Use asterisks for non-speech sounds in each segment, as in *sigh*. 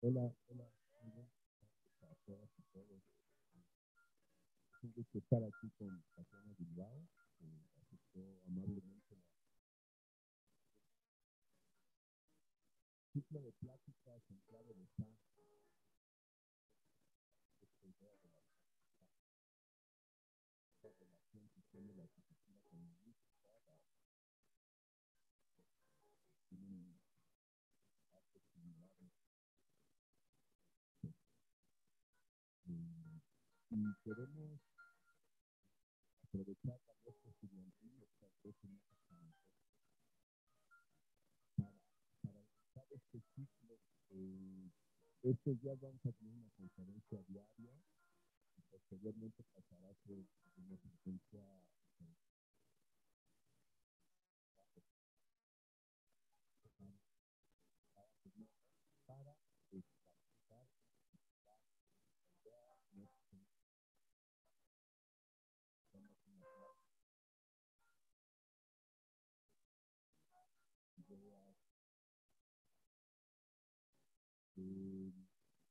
Hola, hola. A todas y todos. Es un gusto estar aquí con Tatiana Bilbao, que aceptó amablemente la ciclo de pláticas y queremos aprovechar la nuestra para, para realizar este ciclo. Eh, estos días vamos a tener una conferencia diaria y posteriormente pasará a ser una frecuencia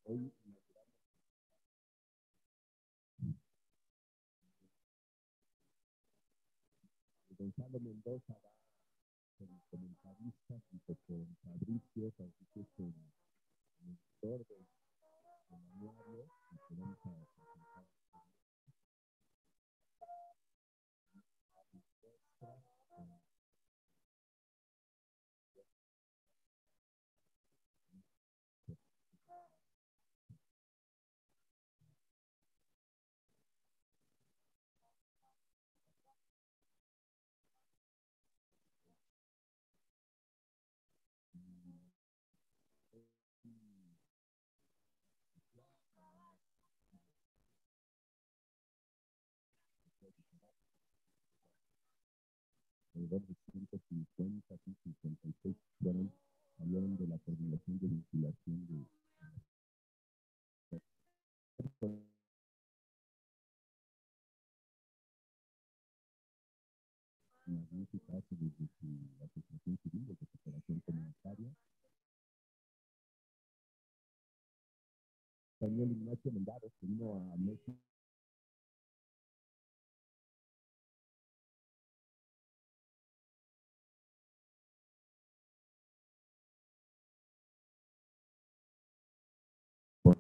hoy Gonzalo Mendoza va como comentarista junto con Fabricio, es el editor de, a alrededor de 150, 156 fueron, salieron de la coordinación de vinculación de hace desde su asociación civil, desde su operación comunitaria. Español Ignacio Mendaros, que vino a México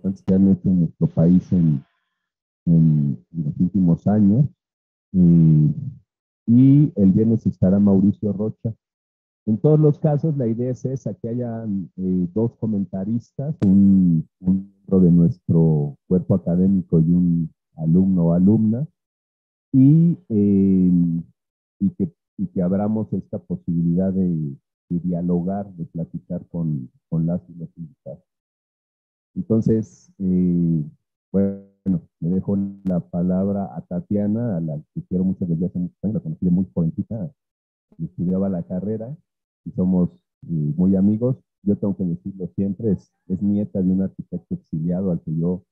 importantes que han hecho en nuestro país en, en- en los últimos años. Eh, y el viernes estará Mauricio Rocha. En todos los casos, la idea es esa, que hayan eh, dos comentaristas, un, miembro de nuestro cuerpo académico y un alumno o alumna, y, eh, y, que, y que abramos esta posibilidad de, de dialogar, de platicar con, con las y los invitados. Entonces, eh, bueno, le dejo la palabra a Tatiana, a la que quiero mucho desde hace muchos años, la conocí de muy jovencita, estudiaba la carrera y somos eh, muy amigos. Yo tengo que decirlo siempre, es, es nieta de un arquitecto exiliado al que yo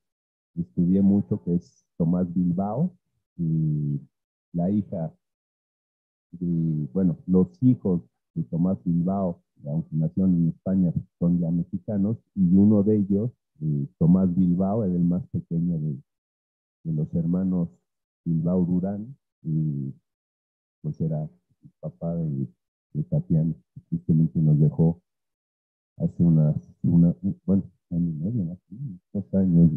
estudié mucho, que es Tomás Bilbao, y la hija de, bueno, los hijos de Tomás Bilbao, aunque nacieron en España, son ya mexicanos, y uno de ellos, Tomás Bilbao, era el más pequeño de, los hermanos Bilbao Durán, y pues era el papá de, Tatiana, que tristemente nos dejó hace unas, una, bueno, dos años.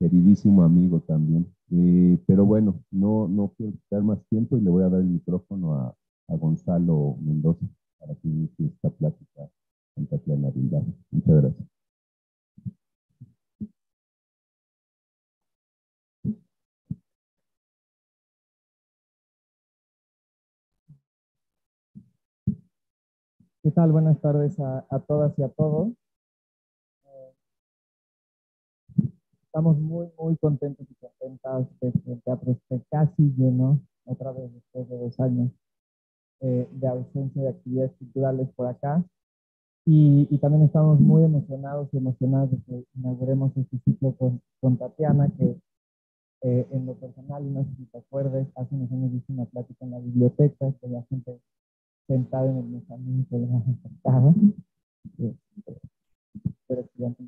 Queridísimo amigo también. Eh, pero bueno, no, no quiero quitar más tiempo y le voy a dar el micrófono a, a Gonzalo Mendoza para que inicie esta plática con Tatiana Bilbao. Muchas gracias. ¿Qué tal? Buenas tardes a, a todas y a todos. Estamos muy, muy contentos y contentas de que el teatro esté casi lleno, otra vez después de dos años eh, de ausencia de actividades culturales por acá. Y, y también estamos muy emocionados y emocionadas de que inauguremos este ciclo con, con Tatiana, que eh, en lo personal, no sé si te acuerdes, hace unos años hice una plática en la biblioteca, que la gente sentada en el que le estaba. Pero estudiantes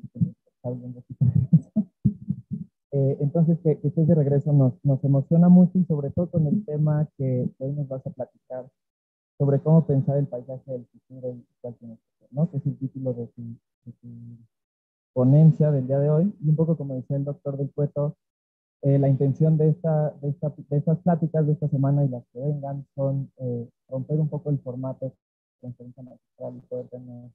eh, entonces, que, que, estés de regreso nos, nos, emociona mucho y sobre todo con el tema que hoy nos vas a platicar sobre cómo pensar el paisaje del futuro y cuál tiene que ser, ¿no? Que es el título de tu, de tu, ponencia del día de hoy. Y un poco como decía el doctor del Cueto, eh, la intención de, esta, de, esta, de, estas pláticas de esta semana y las que vengan son eh, romper un poco el formato de y poder tener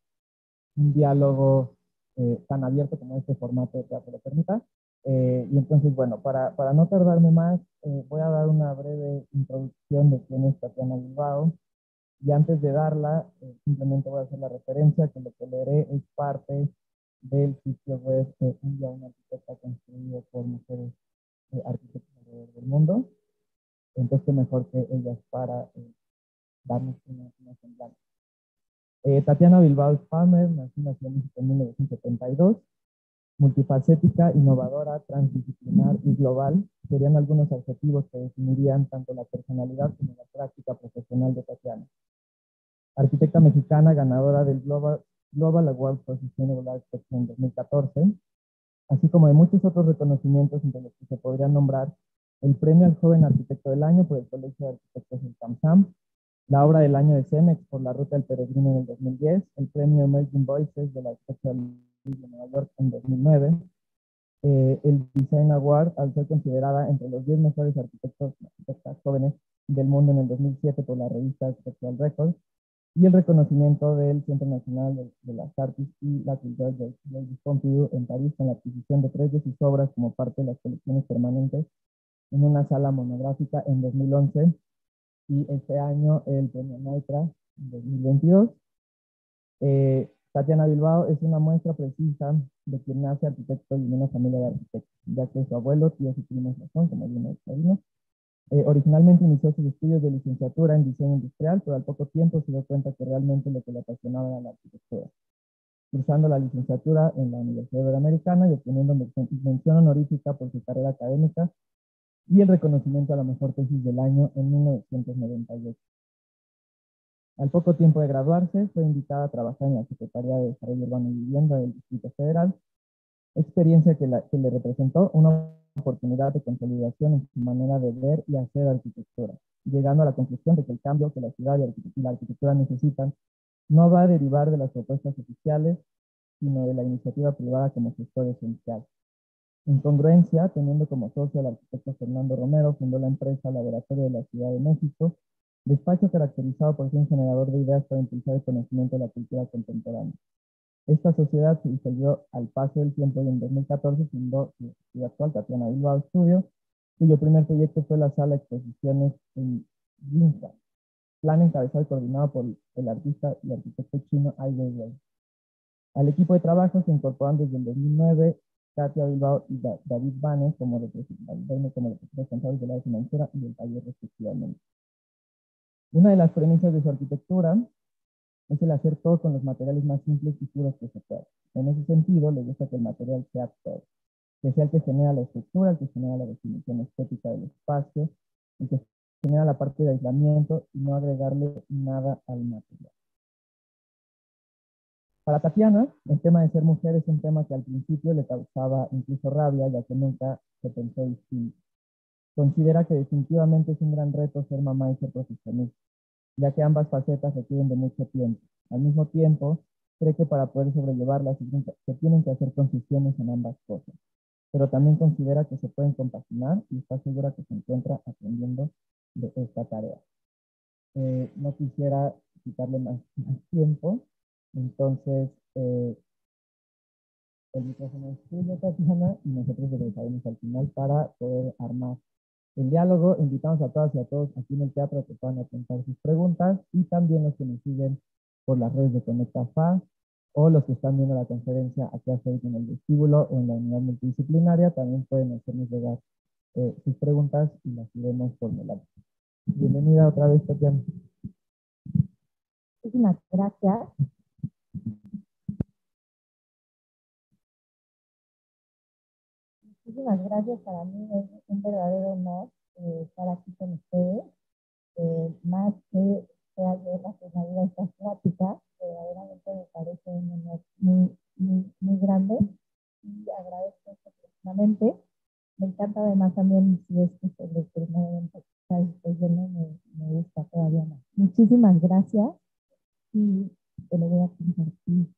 un diálogo eh, tan abierto como este formato de teatro lo permita. Y entonces, bueno, para, para no tardarme más, voy a dar una breve introducción de quién es Tatiana Bilbao. Y antes de darla, simplemente voy a hacer la referencia que lo que leeré es parte del sitio web de Un día una arquitecta construido por mujeres eh, arquitectos alrededor del mundo. Entonces, mejor que ellas para eh, darnos una, una semblanza. Eh, Tatiana Bilbao Spammer nació en México en 1972. Multifacética, innovadora, transdisciplinar y global serían algunos adjetivos que definirían tanto la personalidad como la práctica profesional de Tatiana. Arquitecta mexicana, ganadora del Global, Global Award for Sustainable Architecture en 2014, así como de muchos otros reconocimientos entre los que se podrían nombrar el premio al joven arquitecto del año por el Colegio de Arquitectos del CAMSAM, la obra del año de CEMEX por la Ruta del Peregrino en el 2010, el premio Emerging Voices de la Arquitectura de Nueva York en 2009, eh, el Design Award al ser considerada entre los 10 mejores arquitectos jóvenes del mundo en el 2007 por la revista Architectural Records, y el reconocimiento del Centro Nacional de, las Artes y la Cultura de Jacques Pompidou en París con la adquisición de tres de sus obras como parte de las colecciones permanentes en una sala monográfica en 2011 y este año el premio Naitra en 2022. Eh, Tatiana Bilbao es una muestra precisa de quien nace arquitecto y en una familia de arquitectos, ya que su abuelo, tíos y primos son, como bien eh, originalmente inició sus estudios de licenciatura en diseño industrial, pero al poco tiempo se dio cuenta que realmente lo que le apasionaba era la arquitectura. Cursando la licenciatura en la Universidad Iberoamericana y obteniendo mención honorífica por su carrera académica y el reconocimiento a la mejor tesis del año en 1998. Al poco tiempo de graduarse, fue invitada a trabajar en la Secretaría de Desarrollo Urbano y Vivienda del Distrito Federal, experiencia que, que le representó una oportunidad de consolidación en su manera de ver y hacer arquitectura, llegando a la conclusión de que el cambio que la ciudad y la arquitectura necesitan no va a derivar de las propuestas oficiales, sino de la iniciativa privada como gestor esencial. En congruencia, teniendo como socio al arquitecto Fernando Romero, fundó la empresa Laboratorio de la Ciudad de México, despacho caracterizado por ser un generador de ideas para impulsar el conocimiento de la cultura contemporánea. Esta sociedad se disolvió al paso del tiempo y en 2014 fundó su actual Tatiana Bilbao Studio, cuyo primer proyecto fue la sala de exposiciones en Yinka, plan encabezado y coordinado por el artista y arquitecto chino Ai Weiwei. Al equipo de trabajo se incorporan desde el 2009 Katia Bilbao y David Banes como responsables de la financiera y del taller respectivamente. Una de las premisas de su arquitectura es el hacer todo con los materiales más simples y puros que se pueda. En ese sentido, le gusta que el material sea todo, que sea el que genera la estructura, el que genera la definición estética del espacio, el que genera la parte de aislamiento y no agregarle nada al material. Para Tatiana, el tema de ser mujer es un tema que al principio le causaba incluso rabia, ya que nunca se pensó distinto. Considera que definitivamente es un gran reto ser mamá y ser profesionista ya que ambas facetas requieren de mucho tiempo. Al mismo tiempo, cree que para poder sobrellevarlas se tienen que hacer concesiones en ambas cosas, pero también considera que se pueden compaginar y está segura que se encuentra aprendiendo de esta tarea. Eh, no quisiera quitarle más, tiempo, entonces eh, el micrófono es tuyo, Tatiana, y nosotros regresaremos al final para poder armar el diálogo. Invitamos a todas y a todos aquí en el teatro que puedan apuntar sus preguntas y también los que nos siguen por las redes de Conecta o los que están viendo la conferencia aquí afuera en el vestíbulo o en la unidad multidisciplinaria también pueden hacernos llegar eh, sus preguntas y las iremos formulando. Bienvenida otra vez, Tatiana. Muchísimas gracias. Muchísimas gracias. Para mí es un verdadero honor eh, estar aquí con ustedes. Eh, más que sea yo la que de estas pláticas, verdaderamente me parece un honor muy, muy, muy grande y agradezco esto profundamente. Me encanta además también si es que el primer estoy yendo, me, me gusta todavía más. Muchísimas gracias y te lo voy a compartir.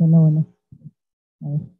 Bueno, bueno. A ver.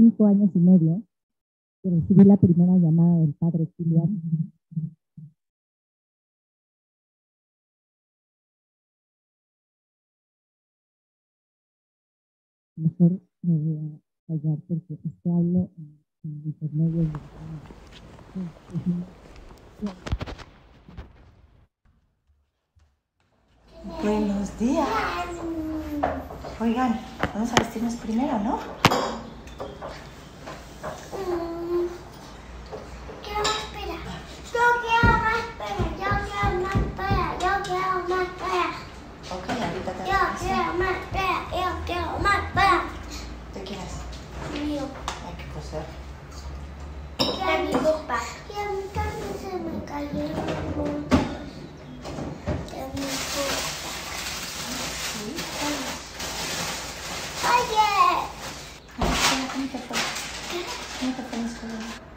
Cinco años y medio que recibí la primera llamada del padre Kilian. Mejor me voy a callar porque es hablo en, en intermedio. de- Buenos días. Oigan, vamos a vestirnos primero, ¿no? eu Quero me cortar. Quero me cortar, você me caiu. たった。なかった息子が。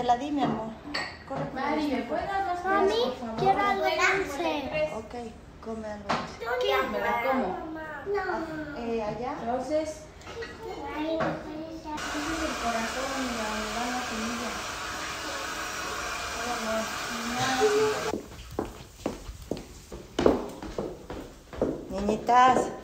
Te la di, mi amor. Corre Mari. ¿me puedes dar más Mami, quiero algo dulce. Ok, come algo. dulce. ¿Me la como? No. Eh, allá. Entonces, Ay, no puede ser. ese es el corazón y la donde va la semilla. Niñitas.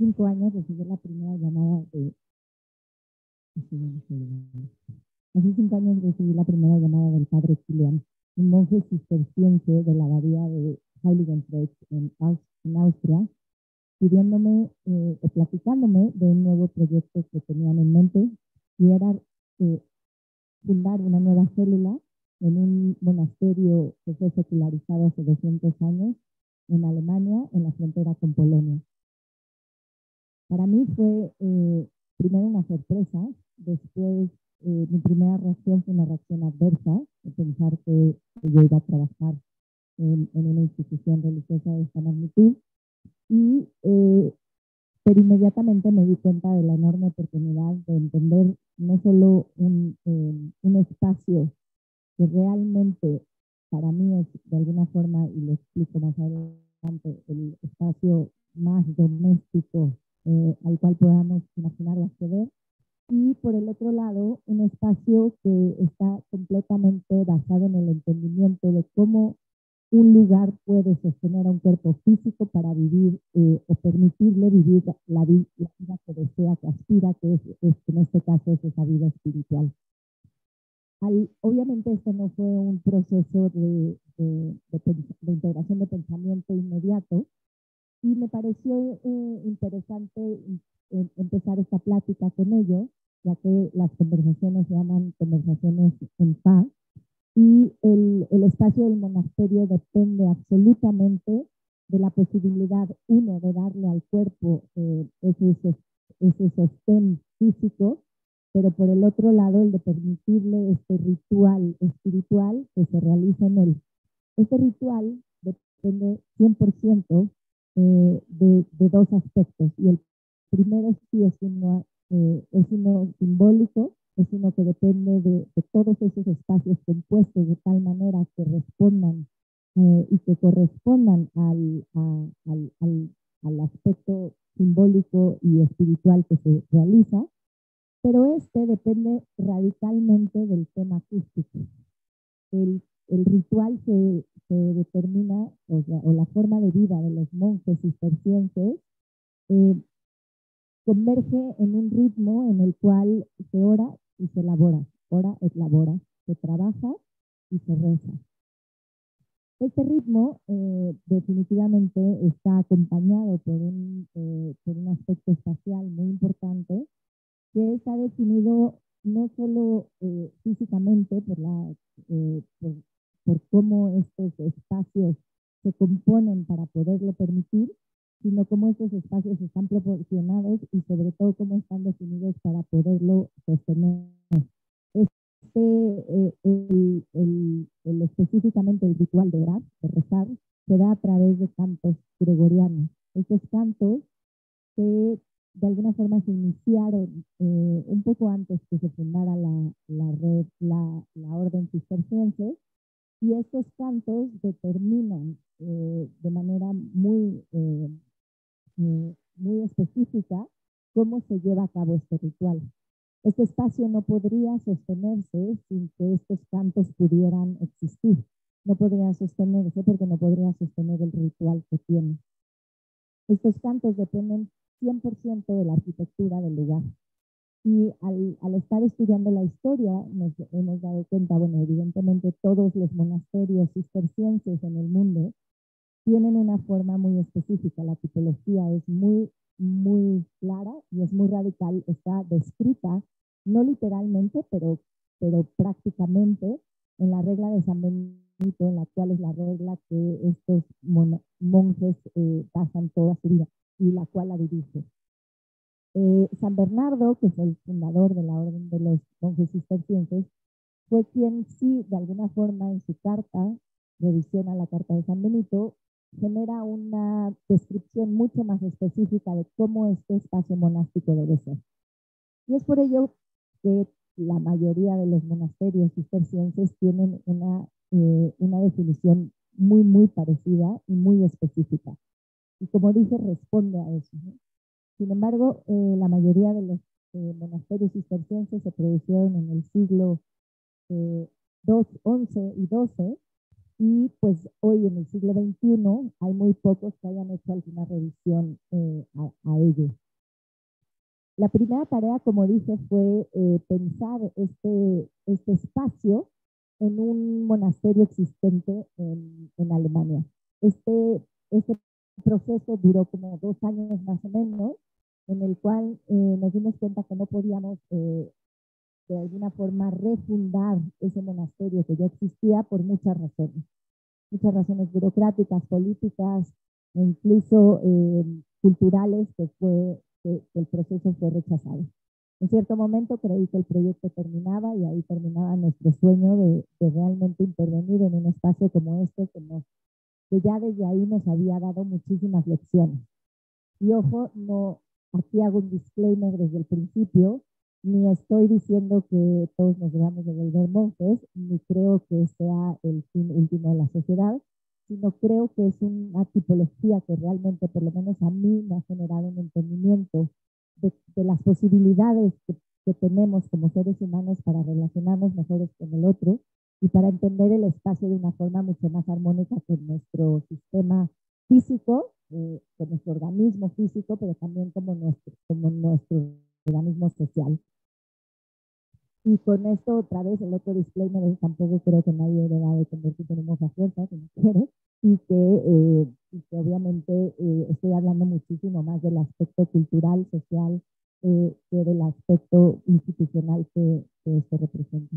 Cinco años recibí la primera llamada ese sostén físico, pero por el otro lado, el de permitirle este ritual espiritual que se realiza en él. Este ritual depende 100% eh, de, de dos aspectos. Y el primero sí es uno, eh, es uno simbólico, es uno que depende de, de todos esos espacios compuestos de tal manera que respondan eh, y que correspondan al, a- al, al, al aspecto simbólico y espiritual que se realiza, pero este depende radicalmente del tema acústico. El, ritual se determina, o, sea, o la forma de vida de los monjes cistercienses, eh, converge en un ritmo en el cual se ora y se labora. Ora es labora, se trabaja y se reza. Este ritmo eh, definitivamente está acompañado por un, eh, por un aspecto espacial muy importante que está definido no solo eh, físicamente por, la, por, por cómo estos espacios se componen para poderlo permitir, sino cómo estos espacios están proporcionados y sobre todo cómo están definidos para poderlo sostener. Eh, específicamente el ritual de orar, de rezar, se da a través de cantos gregorianos. Estos cantos se de alguna forma se iniciaron eh, un poco antes que se fundara la, orden cisterciense, y estos cantos determinan eh, de manera muy, muy específica cómo se lleva a cabo este ritual. Este espacio no podría sostenerse sin que estos cantos pudieran existir. No podría sostenerse porque no podría sostener el ritual que tiene. Estos cantos dependen 100% de la arquitectura del lugar. Y al, estar estudiando la historia, nos hemos dado cuenta, bueno, evidentemente todos los monasterios cistercienses en el mundo tienen una forma muy específica. La tipología es muy, muy clara y es muy radical. Está descrita, no literalmente, pero, pero prácticamente en la regla de San Benito, en la cual es la regla que estos monjes eh, pasan toda su vida y la cual la dirige. Eh, San Bernardo, que es el fundador de la Orden de los Monjes Cistercienses, fue quien sí, de alguna forma, en su carta, revisión a la Carta de San Benito, genera una descripción mucho más específica de cómo este espacio monástico debe ser. Y es por ello que la mayoría de los monasterios cistercienses tienen una, eh, una definición muy, muy parecida y muy específica. Y como dije, responde a eso. Sin embargo, eh, la mayoría de los eh, monasterios cistercienses se produjeron en el siglo XI y XII y pues hoy en el siglo XXI hay muy pocos que hayan hecho alguna revisión eh, a, a, ello. La primera tarea, como dije, fue eh, pensar este, este espacio en un monasterio existente en, en Alemania. Este, este proceso duró como dos años más o menos, en el cual eh, nos dimos cuenta que no podíamos eh, de alguna forma refundar ese monasterio que ya existía por muchas razones. Muchas razones burocráticas, políticas e incluso eh, culturales que, fue, que, el proceso fue rechazado. En cierto momento creí que el proyecto terminaba y ahí terminaba nuestro sueño de, de realmente intervenir en un espacio como este que, nos, que ya desde ahí nos había dado muchísimas lecciones. Y ojo, no, aquí hago un disclaimer desde el principio, ni estoy diciendo que todos nos debamos de volver monjes, ni creo que sea el fin último de la sociedad, sino creo que es una tipología que realmente, por lo menos a mí, me ha generado un entendimiento de, de las posibilidades que, que, tenemos como seres humanos para relacionarnos mejores con el otro y para entender el espacio de una forma mucho más armónica con nuestro sistema físico, eh, con nuestro organismo físico, pero también como nuestro, como nuestro organismo social. Y con esto, otra vez, el otro disclaimer es tampoco creo que nadie deba de convertirse en una fuerza, si no quiere, y que, eh, y que obviamente eh, estoy hablando muchísimo más del aspecto cultural, social, eh, que del aspecto institucional que, que esto representa.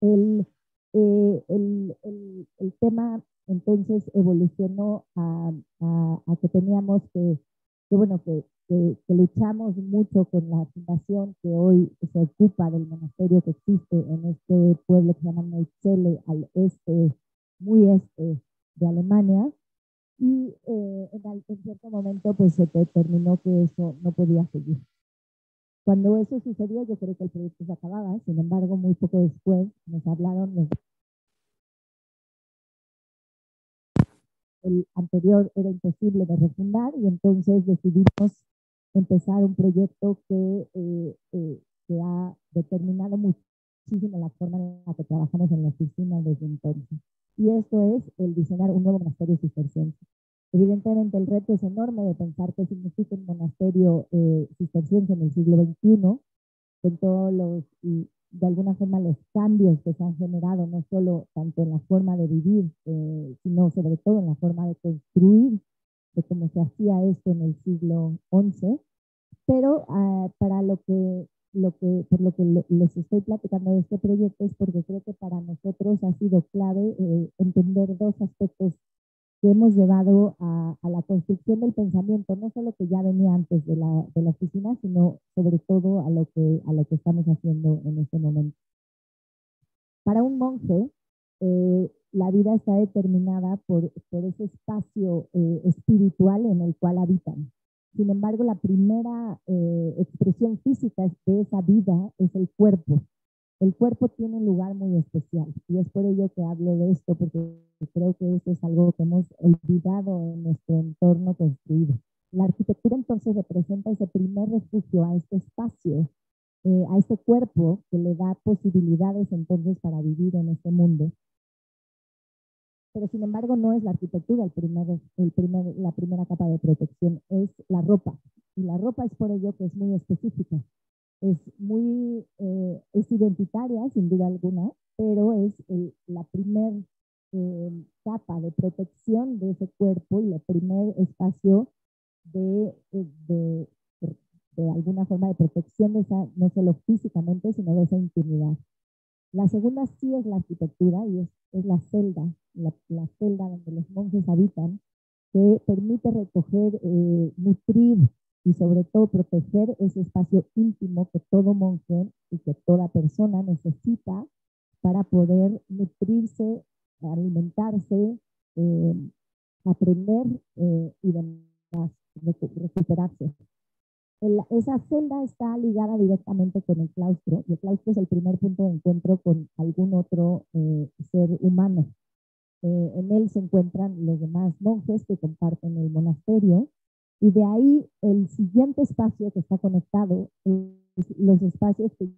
El, eh, el, el, el, tema entonces evolucionó a, a, a que teníamos que, que bueno, que, que, que, luchamos mucho con la fundación que hoy se ocupa del monasterio que existe en este pueblo que se llama Neuzelle, al este, muy este de Alemania. Y eh, en, en, cierto momento pues se determinó que eso no podía seguir. Cuando eso sucedió, yo creo que el proyecto se acababa, sin embargo, muy poco después nos hablaron los el anterior era imposible de refundar y entonces decidimos empezar un proyecto que, eh, eh, que ha determinado muchísimo la forma en la que trabajamos en la oficina desde entonces. Y esto es el diseñar un nuevo monasterio cisterciense. Evidentemente el reto es enorme de pensar qué significa un monasterio eh, cisterciense en el siglo XXI, con todos los, y de alguna forma los cambios que se han generado, no solo tanto en la forma de vivir, eh, sino sobre todo en la forma de construir, de cómo se hacía esto en el siglo XI. Pero uh, para lo que, lo que, por lo que les estoy platicando de este proyecto es porque creo que para nosotros ha sido clave eh, entender dos aspectos que hemos llevado a, a, la construcción del pensamiento, no solo que ya venía antes de la, de la oficina, sino sobre todo a lo, que, a lo que estamos haciendo en este momento. Para un monje, eh, la vida está determinada por, por ese espacio eh, espiritual en el cual habitan. Sin embargo, la primera eh, expresión física de esa vida es el cuerpo. El cuerpo tiene un lugar muy especial y es por ello que hablo de esto, porque creo que eso es algo que hemos olvidado en nuestro entorno construido. La arquitectura entonces representa ese primer refugio a este espacio, a este cuerpo que le da posibilidades entonces para vivir en este mundo. Pero sin embargo no es la arquitectura el primer, el primer, la primera capa de protección, es la ropa. Y la ropa es por ello que es muy específica. Es muy, eh, es identitaria sin duda alguna, pero es el, la primera eh, capa de protección de ese cuerpo y el primer espacio de, de, de, alguna forma de protección de esa, no solo físicamente, sino de esa intimidad. La segunda sí es la arquitectura y es, la celda, la, la, celda donde los monjes habitan, que permite recoger, eh, nutrir y sobre todo proteger ese espacio íntimo que todo monje y que toda persona necesita para poder nutrirse, alimentarse, eh, aprender eh, y demás, recuperarse. El, esa celda está ligada directamente con el claustro y el claustro es el primer punto de encuentro con algún otro eh, ser humano. Eh, en él se encuentran los demás monjes que comparten el monasterio y de ahí el siguiente espacio que está conectado es los espacios que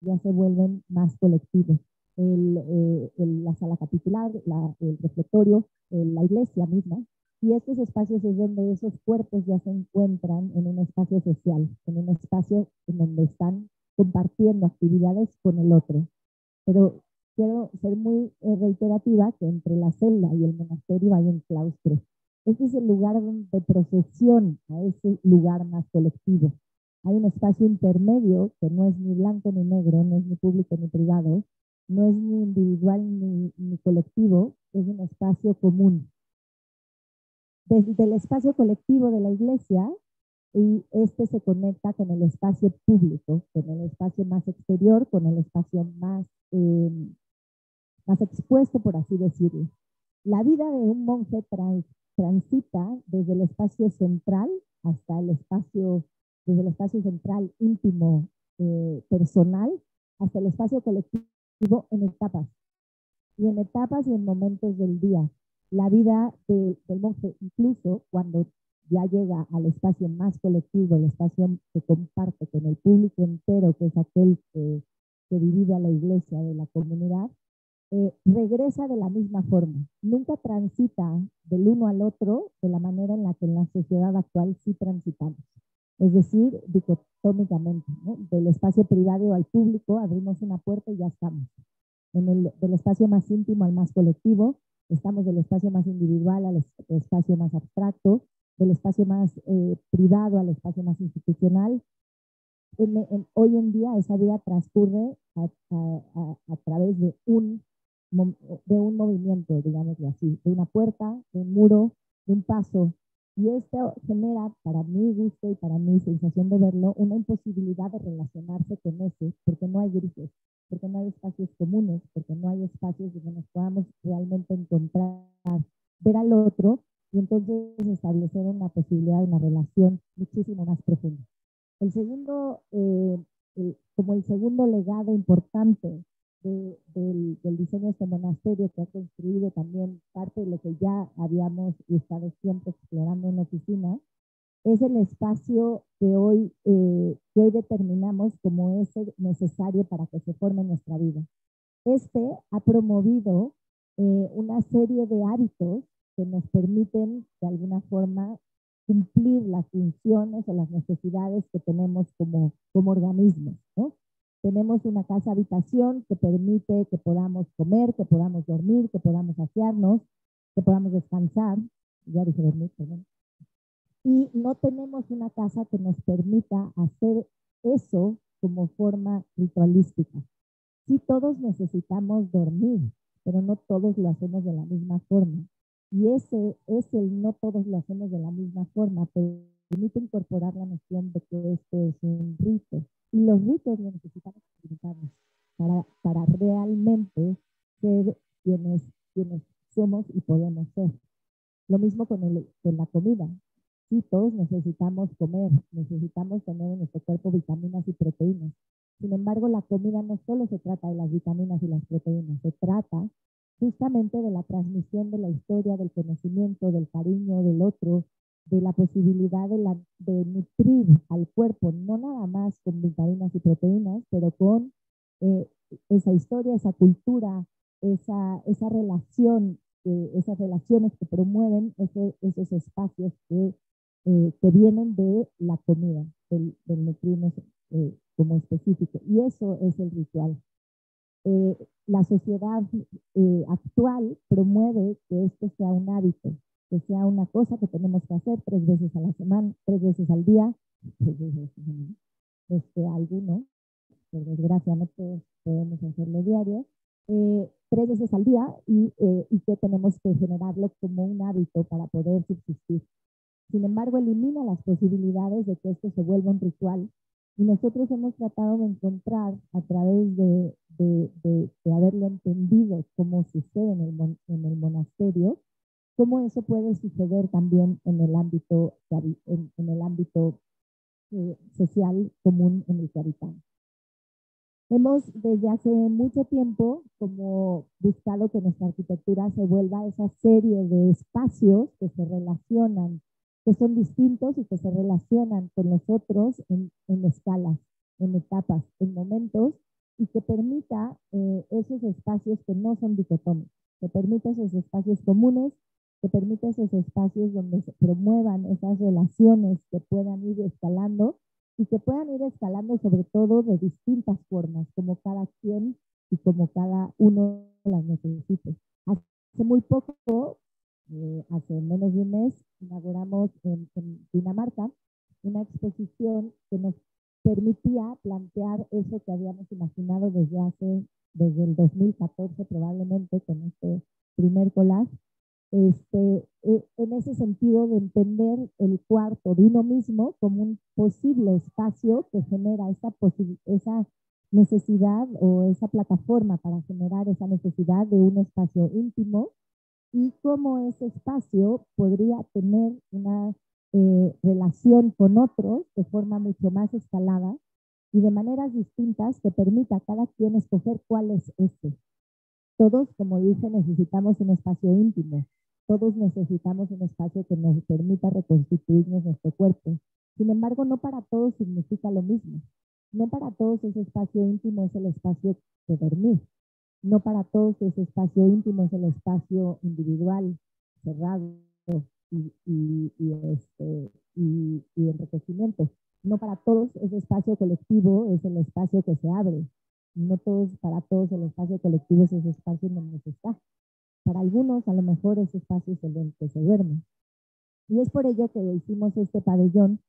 ya se vuelven más colectivos. El, eh, el, la sala capitular, la, el reflectorio, la iglesia misma, y estos espacios es donde esos cuerpos ya se encuentran en un espacio social, en un espacio en donde están compartiendo actividades con el otro. Pero quiero ser muy eh, reiterativa que entre la celda y el monasterio hay un claustro. Este es el lugar de procesión a ese lugar más colectivo. Hay un espacio intermedio que no es ni blanco ni negro, no es ni público ni privado, no es ni individual ni, ni colectivo, es un espacio común desde el espacio colectivo de la iglesia y este se conecta con el espacio público, con el espacio más exterior, con el espacio más, eh, más expuesto, por así decirlo. La vida de un monje trans, transita desde el espacio central hasta el espacio, desde el espacio central íntimo, eh, personal, hasta el espacio colectivo en etapas. Y en etapas y en momentos del día la vida de, del monje, incluso cuando ya llega al espacio más colectivo, el espacio que comparte con el público entero, que es aquel que, que divide a la iglesia de la comunidad, eh, regresa de la misma forma. Nunca transita del uno al otro de la manera en la que en la sociedad actual sí transitamos. Es decir, dicotómicamente, del espacio privado al público abrimos una puerta y ya estamos. En el, del espacio más íntimo al más colectivo, Estamos del espacio más individual al espacio más abstracto, del espacio más eh, privado al espacio más institucional. En, en, hoy en día esa vida transcurre a, a, a, través de un, de un movimiento, digámoslo así, de una puerta, de un muro, de un paso. Y esto genera, para mi gusto y para mi sensación de verlo, una imposibilidad de relacionarse con ese, porque no hay grises, porque no hay espacios comunes, porque no hay espacios donde nos podamos realmente encontrar, ver al otro y entonces establecer una posibilidad de una relación muchísimo más profunda. El segundo, eh, el, como el segundo legado importante de, del, del, diseño de este monasterio que ha construido también parte de lo que ya habíamos estado siempre explorando en la oficina, es el espacio que hoy, eh, que hoy determinamos como ese necesario para que se forme nuestra vida. Este ha promovido eh, una serie de hábitos que nos permiten de alguna forma cumplir las funciones o las necesidades que tenemos como, como organismos. Tenemos una casa habitación que permite que podamos comer, que podamos dormir, que podamos saciarnos, que podamos descansar. Ya dije dormir, perdón y no tenemos una casa que nos permita hacer eso como forma ritualística. Sí, todos necesitamos dormir, pero no todos lo hacemos de la misma forma. Y ese es el no todos lo hacemos de la misma forma, permite incorporar la noción de que esto es un rito. Y los ritos los necesitamos para, para realmente ser quienes, quienes somos y podemos ser. Lo mismo con, el, con la comida. Sí, todos necesitamos comer, necesitamos tener en nuestro cuerpo vitaminas y proteínas. Sin embargo, la comida no solo se trata de las vitaminas y las proteínas, se trata justamente de la transmisión de la historia, del conocimiento, del cariño del otro, de la posibilidad de, nutrir al cuerpo, no nada más con vitaminas y proteínas, pero con eh, esa historia, esa cultura, esa, esa relación, esas relaciones que promueven esos espacios que, eh, que, vienen de la comida, del, del nutrirnos como específico. Y eso es el ritual. la sociedad actual promueve que esto sea un hábito, que sea una cosa que tenemos que hacer tres veces a la semana, tres veces al día, tres veces este, alguno, por desgracia no todos podemos hacerlo diario, eh, tres veces al día y, eh, y que tenemos que generarlo como un hábito para poder subsistir. Sin embargo, elimina las posibilidades de que esto se vuelva un ritual y nosotros hemos tratado de encontrar a través de, de, de, de haberlo entendido cómo sucede en el, en el monasterio, cómo eso puede suceder también en el ámbito, en, el ámbito eh, social común en el que habitamos. Hemos desde hace mucho tiempo como buscado que nuestra arquitectura se vuelva esa serie de espacios que se relacionan, que son distintos y que se relacionan con los otros en, escalas, en etapas, en momentos y que permita eh, esos espacios que no son dicotómicos, que permita esos espacios comunes que permite esos espacios donde se promuevan esas relaciones que puedan ir escalando y que puedan ir escalando sobre todo de distintas formas, como cada quien y como cada uno las necesite. Hace muy poco, eh, hace menos de un mes, inauguramos en, en Dinamarca una exposición que nos permitía plantear eso que habíamos imaginado desde hace, desde el 2014 probablemente, con este primer collage, este, e, en ese sentido de entender el cuarto de uno mismo como un posible espacio que genera esa, esa necesidad o esa plataforma para generar esa necesidad de un espacio íntimo y cómo ese espacio podría tener una eh, relación con otros de forma mucho más escalada y de maneras distintas que permita a cada quien escoger cuál es este. Todos, como dije, necesitamos un espacio íntimo, todos necesitamos un espacio que nos permita reconstituirnos nuestro cuerpo. Sin embargo, no para todos significa lo mismo. No para todos ese espacio íntimo es el espacio de dormir. No para todos ese espacio íntimo es el espacio individual, cerrado y, y, y, este, y, y enriquecimiento. No para todos ese espacio colectivo es el espacio que se abre. No todos, para todos el espacio colectivo es ese espacio en donde se está. Para algunos, a lo mejor, ese espacio es el que se duerme. Y es por ello que hicimos este pabellón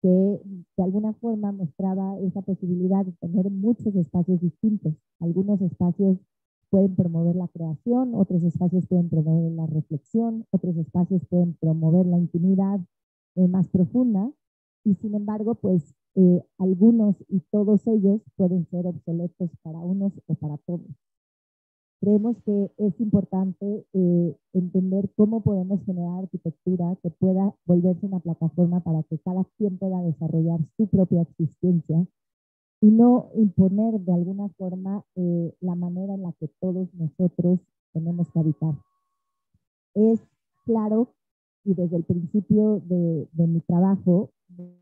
que de alguna forma mostraba esa posibilidad de tener muchos espacios distintos. Algunos espacios pueden promover la creación, otros espacios pueden promover la reflexión, otros espacios pueden promover la intimidad eh, más profunda y sin embargo, pues eh, algunos y todos ellos pueden ser obsoletos para unos o para todos. Creemos que es importante eh, entender cómo podemos generar arquitectura que pueda volverse una plataforma para que cada quien pueda desarrollar su propia existencia y no imponer de alguna forma eh, la manera en la que todos nosotros tenemos que habitar. Es claro y desde el principio de, de mi trabajo me,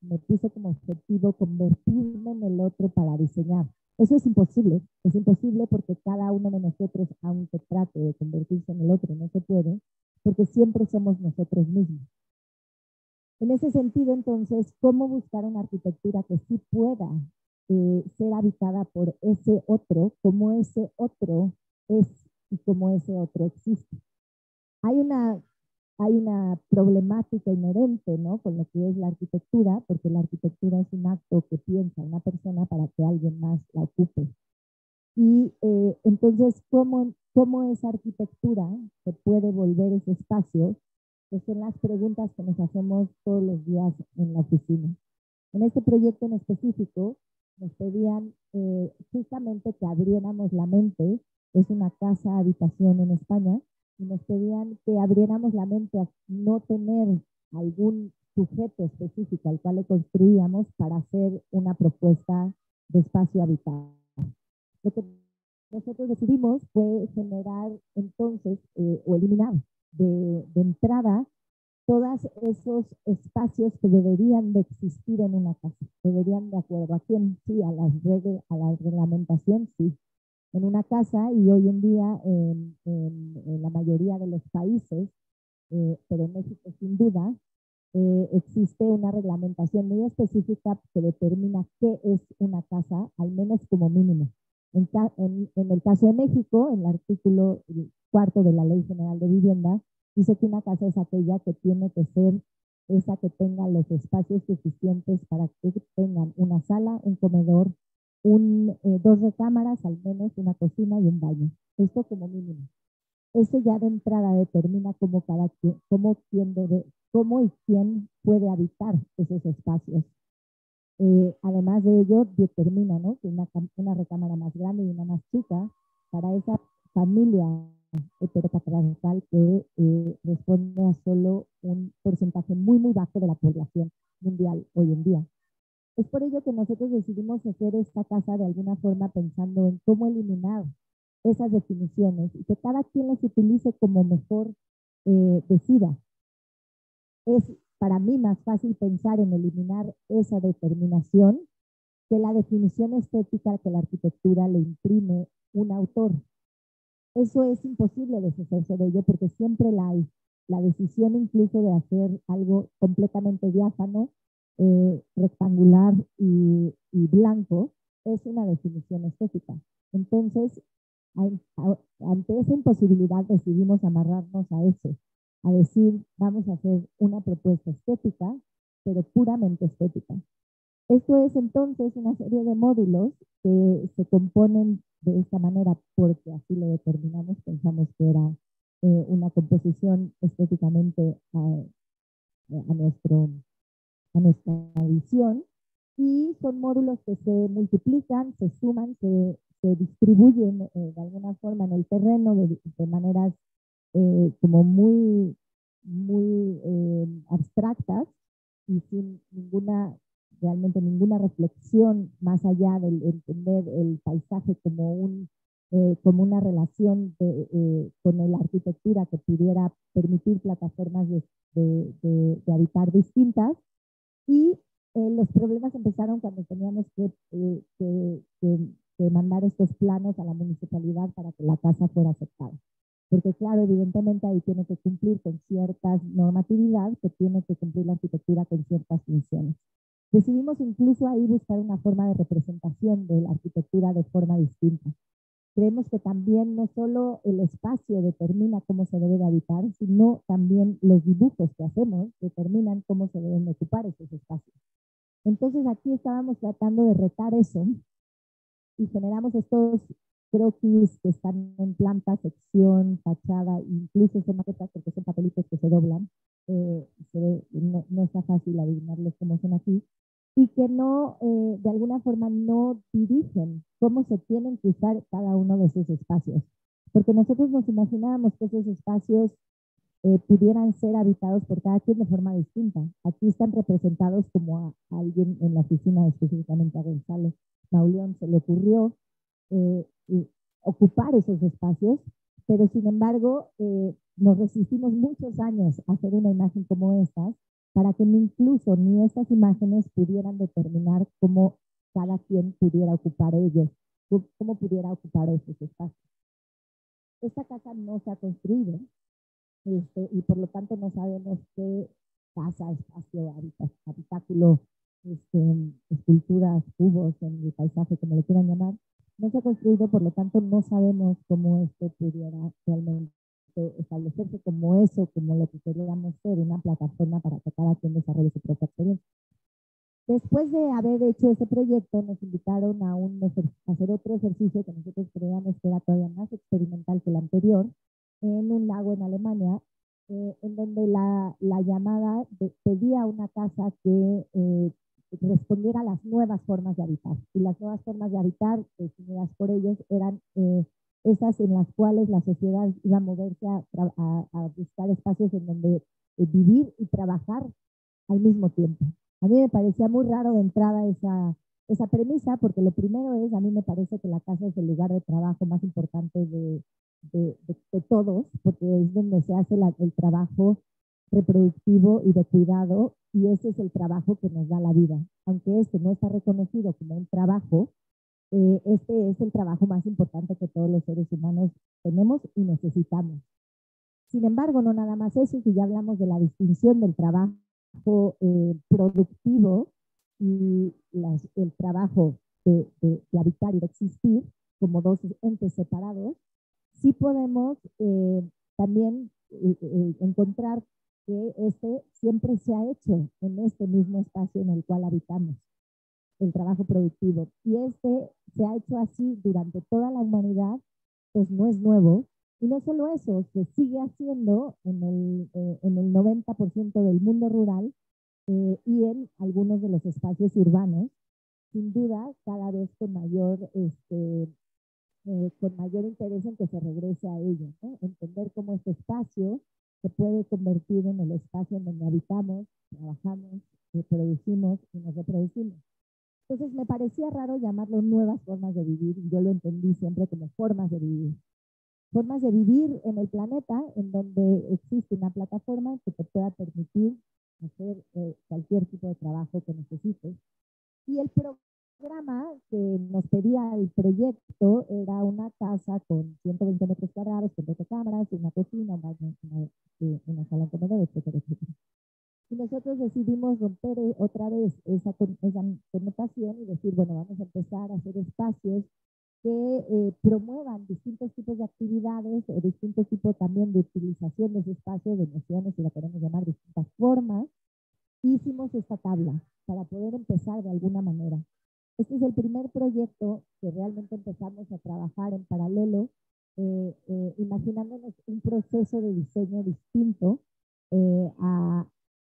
me puse como objetivo convertirme en el otro para diseñar eso es imposible, es imposible porque cada uno de nosotros, aunque trate de convertirse en el otro, no se puede, porque siempre somos nosotros mismos. En ese sentido, entonces, ¿cómo buscar una arquitectura que sí pueda eh, ser habitada por ese otro, como ese otro es y como ese otro existe? Hay una hay una problemática inherente ¿no? con lo que es la arquitectura, porque la arquitectura es un acto que piensa una persona para que alguien más la ocupe. Y eh, entonces, ¿cómo, ¿cómo esa arquitectura se puede volver ese espacio? Que son las preguntas que nos hacemos todos los días en la oficina. En este proyecto en específico, nos pedían eh, justamente que abriéramos la mente. Es una casa habitación en España y nos pedían que abriéramos la mente a no tener algún sujeto específico al cual le construíamos para hacer una propuesta de espacio habitado. Lo que nosotros decidimos fue generar entonces eh, o eliminar de, de, entrada todos esos espacios que deberían de existir en una casa, deberían de acuerdo a quién, sí, a las reglas, a la reglamentación, sí, en una casa y hoy en día en, en, la mayoría de los países, eh, pero en México sin duda, eh, existe una reglamentación muy específica que determina qué es una casa, al menos como mínimo. En, en, el caso de México, en el artículo cuarto de la Ley General de Vivienda, dice que una casa es aquella que tiene que ser esa que tenga los espacios suficientes para que tengan una sala, un comedor, un, eh, dos recámaras, al menos una cocina y un baño. Esto como mínimo. Eso ya de entrada determina cómo, cada quien, cómo, quien debe, cómo y quién puede habitar esos espacios. Eh, además de ello, determina ¿no? que una, una recámara más grande y una más chica para esa familia heteropatriarcal que eh, responde a solo un porcentaje muy, muy bajo de la población mundial hoy en día. Es por ello que nosotros decidimos hacer esta casa de alguna forma pensando en cómo eliminar esas definiciones y que cada quien las utilice como mejor eh, decida. Es para mí más fácil pensar en eliminar esa determinación que la definición estética que la arquitectura le imprime un autor. Eso es imposible deshacerse de ello porque siempre la hay. La decisión incluso de hacer algo completamente diáfano, eh, rectangular y, blanco es una definición estética. Entonces, ante esa imposibilidad decidimos amarrarnos a eso, a decir, vamos a hacer una propuesta estética, pero puramente estética. Esto es entonces una serie de módulos que se componen de esta manera porque así lo determinamos, pensamos que era eh, una composición estéticamente a, nuestro, a nuestra visión. Y son módulos que se multiplican, se suman, se, se distribuyen eh, de alguna forma en el terreno de, de maneras eh, como muy, muy abstractas y sin ninguna realmente ninguna reflexión más allá del entender el paisaje como, un, eh, como una relación eh, con la arquitectura que pudiera permitir plataformas de, de, de, habitar distintas. Y eh, los problemas empezaron cuando teníamos que, que, que mandar estos planos a la municipalidad para que la casa fuera aceptada porque claro, evidentemente ahí tiene que cumplir con ciertas normatividad que tiene que cumplir la arquitectura con ciertas funciones. Decidimos incluso ahí buscar una forma de representación de la arquitectura de forma distinta. Creemos que también no solo el espacio determina cómo se debe de habitar, sino también los dibujos que hacemos determinan cómo se deben ocupar esos espacios. Entonces aquí estábamos tratando de retar eso y generamos estos croquis que están en planta, sección, fachada, incluso son maquetas porque son papelitos que se doblan. Eh, no, no, está fácil adivinarles cómo son aquí y que no, eh, de alguna forma, no dirigen cómo se tienen que usar cada uno de esos espacios. Porque nosotros nos imaginábamos que esos espacios eh, pudieran ser habitados por cada quien de forma distinta. Aquí están representados como a, alguien en la oficina, específicamente a Gonzalo Mauleón, se le ocurrió eh, ocupar esos espacios, pero sin embargo nos resistimos muchos años a hacer una imagen como estas para que incluso ni estas imágenes pudieran determinar cómo cada quien pudiera ocupar ellos, cómo pudiera ocupar esos espacios. Esta casa no se ha construido este, y por lo tanto no sabemos qué casa, espacio, habitáculo, este, esculturas, cubos en el paisaje, como le quieran llamar, no se ha construido, por lo tanto no sabemos cómo esto pudiera realmente establecerse como eso, como lo que queríamos ser, una plataforma para que cada quien desarrolle su propia experiencia. Después de haber hecho ese proyecto, nos invitaron a, un, hacer otro ejercicio que nosotros creíamos que era todavía más experimental que el anterior, en un lago en Alemania, eh, en donde la, la llamada pedía una casa que eh, respondiera a las nuevas formas de habitar. Y las nuevas formas de habitar, definidas por ellos, eran eh, esas en las cuales la sociedad iba a moverse a, buscar espacios en donde eh, vivir y trabajar al mismo tiempo. A mí me parecía muy raro de entrada esa, esa premisa, porque lo primero es, a mí me parece que la casa es el lugar de trabajo más importante de, de, todos, porque es donde se hace el trabajo reproductivo y de cuidado y ese es el trabajo que nos da la vida. Aunque este no está reconocido como un trabajo, eh, este es el trabajo más importante que todos los seres humanos tenemos y necesitamos. Sin embargo, no nada más eso, si ya hablamos de la distinción del trabajo eh, productivo y el trabajo de, habitar y de existir como dos entes separados, sí podemos eh, también encontrar que este siempre se ha hecho en este mismo espacio en el cual habitamos, el trabajo productivo. Y este se ha hecho así durante toda la humanidad, pues no es nuevo. Y no solo eso, se sigue haciendo en el, eh, en el 90% del mundo rural eh, y en algunos de los espacios urbanos, sin duda cada vez con mayor, este, eh, con mayor interés en que se regrese a ello, entender cómo este espacio se puede convertir en el espacio en donde habitamos, trabajamos, producimos y nos reproducimos. Entonces me parecía raro llamarlo nuevas formas de vivir y yo lo entendí siempre como formas de vivir. Formas de vivir en el planeta en donde existe una plataforma que te pueda permitir hacer eh, cualquier tipo de trabajo que necesites. Y el programa que nos pedía el proyecto era una casa con 120 metros cuadrados, con 12 cámaras, una cocina, una, una, una sala de comedor, etcétera, etcétera. Y nosotros decidimos romper eh, otra vez esa, esa connotación y decir, bueno, vamos a empezar a hacer espacios que eh, promuevan distintos tipos de actividades o distintos tipos también de utilización de ese espacio, de emociones, si la queremos llamar, distintas formas. Hicimos esta tabla para poder empezar de alguna manera. Este es el primer proyecto que realmente empezamos a trabajar en paralelo, eh, eh, imaginándonos un proceso de diseño distinto eh,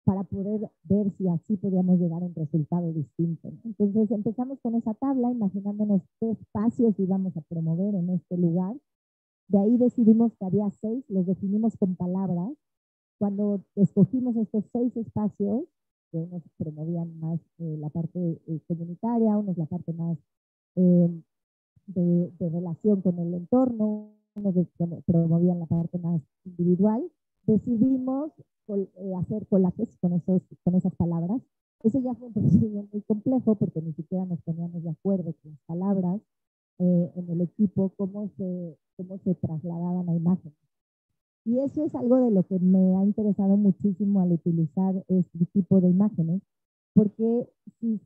para poder ver si así podíamos llegar a un resultado distinto. Entonces empezamos con esa tabla, imaginándonos qué espacios íbamos a promover en este lugar. De ahí decidimos que había seis, los definimos con palabras. Cuando escogimos estos seis espacios, unos promovían más eh, la parte eh, comunitaria, unos la parte más eh, de, relación con el entorno, unos promovían la parte más individual. Decidimos hacer colajes con, esos, con esas palabras. Ese ya fue un proceso muy complejo porque ni siquiera nos poníamos de acuerdo con las palabras en el equipo, cómo se, cómo se trasladaban a imágenes. Y eso es algo de lo que me ha interesado muchísimo al utilizar este tipo de imágenes, porque si,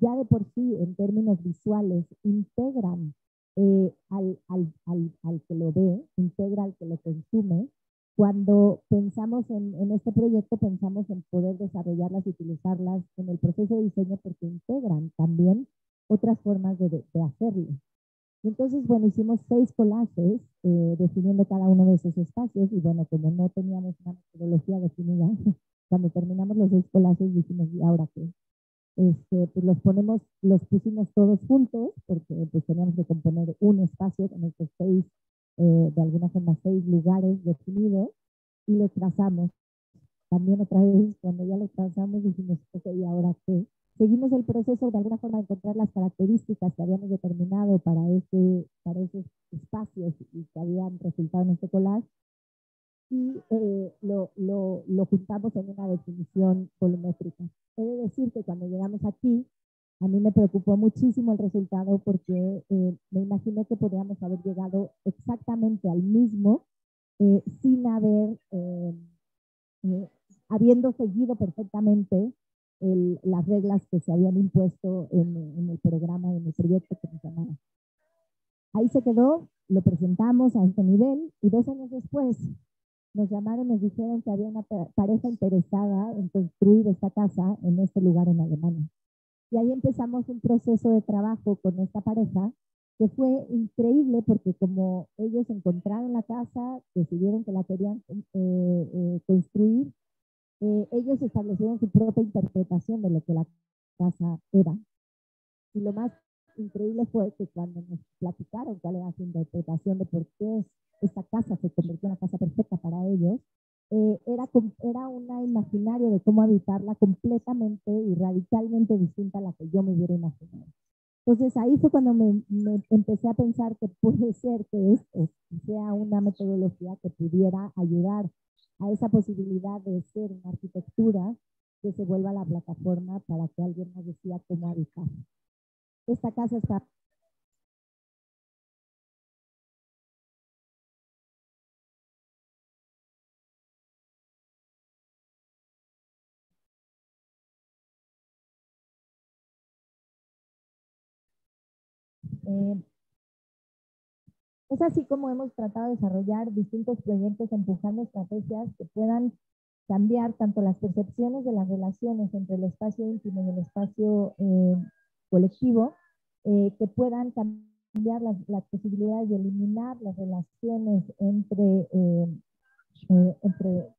ya de por sí en términos visuales integran eh, al, al, al, al, que lo ve, integra al que lo consume, cuando pensamos en, en, este proyecto, pensamos en poder desarrollarlas y utilizarlas en el proceso de diseño porque integran también otras formas de, de hacerlo. Entonces, bueno, hicimos seis collages eh, definiendo cada uno de esos espacios y bueno, como no teníamos una metodología definida, *laughs* cuando terminamos los seis collages dijimos, ¿y ahora qué? Este, pues los ponemos, los pusimos todos juntos porque pues teníamos que componer un espacio con estos seis, eh, de alguna forma seis lugares definidos y los trazamos. También otra vez, cuando ya los trazamos dijimos, ok, ¿y ahora qué? seguimos el proceso de alguna forma de encontrar las características que habíamos determinado para, ese, para esos espacios y que habían resultado en este collage y eh, lo, lo, lo, juntamos en una definición volumétrica. He de decir que cuando llegamos aquí, a mí me preocupó muchísimo el resultado porque eh, me imaginé que podríamos haber llegado exactamente al mismo eh, sin haber, habiendo seguido perfectamente las reglas que se habían impuesto en, el programa, en el proyecto que nos llamaba. Ahí se quedó, lo presentamos a este nivel y dos años después nos llamaron, nos dijeron que había una pareja interesada en construir esta casa en este lugar en Alemania. Y ahí empezamos un proceso de trabajo con esta pareja que fue increíble porque como ellos encontraron la casa, decidieron que la querían eh, eh, construir eh, ellos establecieron su propia interpretación de lo que la casa era. Y lo más increíble fue que cuando nos platicaron cuál era su interpretación de por qué esta casa se convirtió en la casa perfecta para ellos, eh, era, era un imaginario de cómo habitarla completamente y radicalmente distinta a la que yo me hubiera imaginado. Entonces ahí fue cuando me, me, empecé a pensar que puede ser que esto sea una metodología que pudiera ayudar a esa posibilidad de ser una arquitectura que se vuelva la plataforma para que alguien nos decida cómo habitar. Esta casa está Eh, es así como hemos tratado de desarrollar distintos proyectos empujando estrategias que puedan cambiar tanto las percepciones de las relaciones entre el espacio íntimo y el espacio eh, colectivo, eh, que puedan cambiar las, posibilidades de eliminar las relaciones entre, entre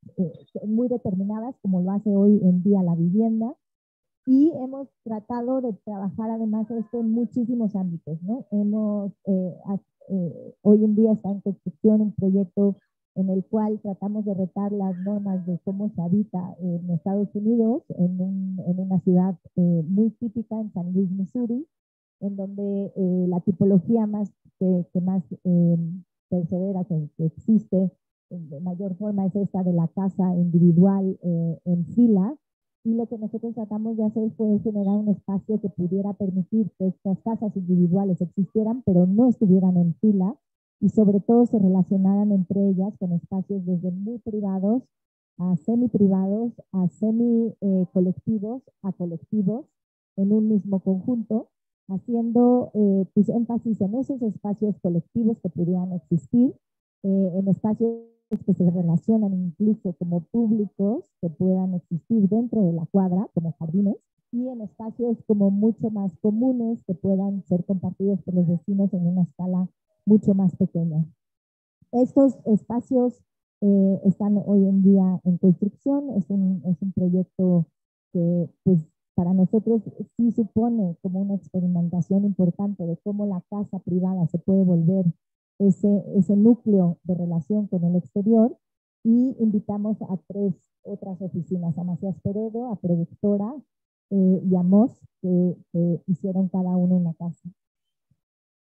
muy determinadas, como lo hace hoy en día la vivienda, y hemos tratado de trabajar además esto en muchísimos ámbitos. ¿no? Hemos, eh, eh, hoy en día está en construcción un proyecto en el cual tratamos de retar las normas de cómo se habita en Estados Unidos, en, un, en una ciudad eh, muy típica en San Luis, Missouri, en donde la tipología más que, que más persevera, que, que, existe de mayor forma es esta de la casa individual en fila, y lo que nosotros tratamos de hacer fue generar un espacio que pudiera permitir que estas casas individuales existieran, pero no estuvieran en fila y sobre todo se relacionaran entre ellas con espacios desde muy privados a semi privados, a semi colectivos, a colectivos en un mismo conjunto, haciendo eh, pues, énfasis en esos espacios colectivos que pudieran existir, eh, en espacios que se relacionan incluso como públicos que puedan existir dentro de la cuadra, como jardines, y en espacios como mucho más comunes que puedan ser compartidos por los vecinos en una escala mucho más pequeña. Estos espacios eh, están hoy en día en construcción, es un, es un proyecto que pues para nosotros sí supone como una experimentación importante de cómo la casa privada se puede volver ese, ese núcleo de relación con el exterior y invitamos a tres otras oficinas, a Macías Peredo, a Productora eh, y a MOS, que, hicieron cada uno una casa.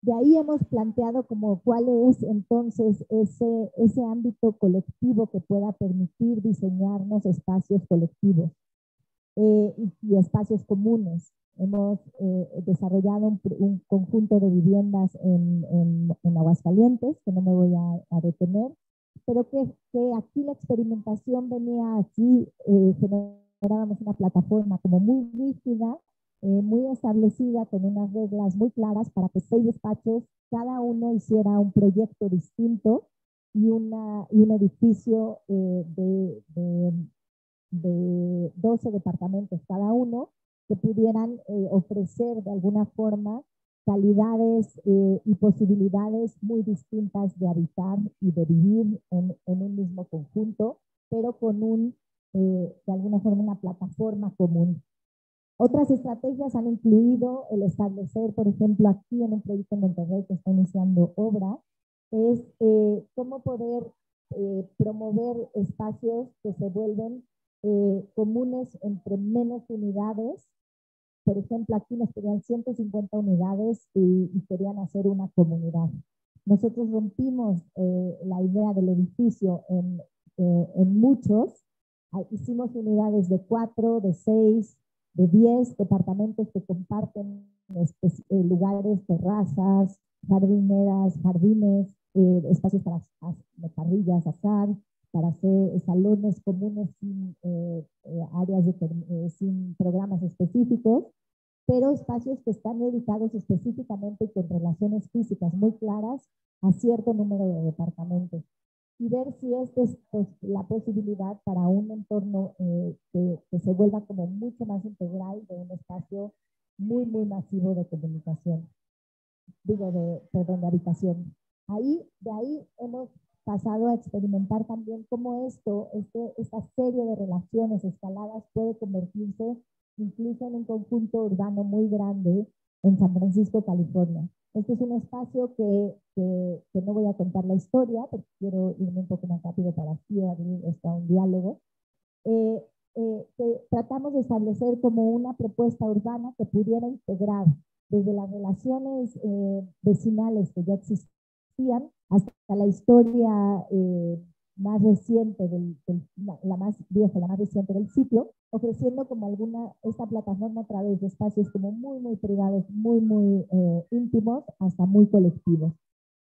De ahí hemos planteado como cuál es entonces ese, ese ámbito colectivo que pueda permitir diseñarnos espacios colectivos eh, y, espacios comunes. Hemos eh, desarrollado un, conjunto de viviendas en, en, Aguascalientes, que no me voy a, detener, pero que, que, aquí la experimentación venía aquí, eh, generábamos una plataforma como muy rígida, eh, muy establecida, con unas reglas muy claras para que seis despachos, cada uno hiciera un proyecto distinto y, una, y un edificio de, de, de 12 departamentos cada uno, que pudieran eh, ofrecer de alguna forma calidades eh, y posibilidades muy distintas de habitar y de vivir en, un mismo conjunto, pero con un, eh, de alguna forma, una plataforma común. Otras estrategias han incluido el establecer, por ejemplo, aquí en un proyecto en Monterrey que está iniciando obra, es cómo poder promover espacios que se vuelven comunes entre menos unidades por ejemplo, aquí nos querían 150 unidades y, querían hacer una comunidad. Nosotros rompimos eh, la idea del edificio en, eh, en muchos. Hicimos unidades de cuatro, de seis, de diez departamentos que comparten eh, lugares, terrazas, jardineras, jardines, espacios para parrillas, asar, para hacer salones comunes sin áreas de, sin programas específicos pero espacios que están dedicados específicamente con relaciones físicas muy claras a cierto número de departamentos y ver si esta es pues, la posibilidad para un entorno eh, que, se vuelva como mucho más integral de un espacio muy, muy masivo de comunicación, digo, de, perdón, de habitación. Ahí, de ahí hemos pasado a experimentar también cómo esto, este, esta serie de relaciones escaladas puede convertirse incluso en un conjunto urbano muy grande en San Francisco, California. Este es un espacio que, que, no voy a contar la historia, porque quiero irme un poco más rápido para así abrir está un diálogo. Eh, eh, tratamos de establecer como una propuesta urbana que pudiera integrar desde las relaciones eh, vecinales que ya existían hasta la historia más reciente, del, la, más vieja, la más reciente del sitio, ofreciendo como alguna, esta plataforma a través de espacios como muy, muy privados, muy, muy eh, íntimos, hasta muy colectivos.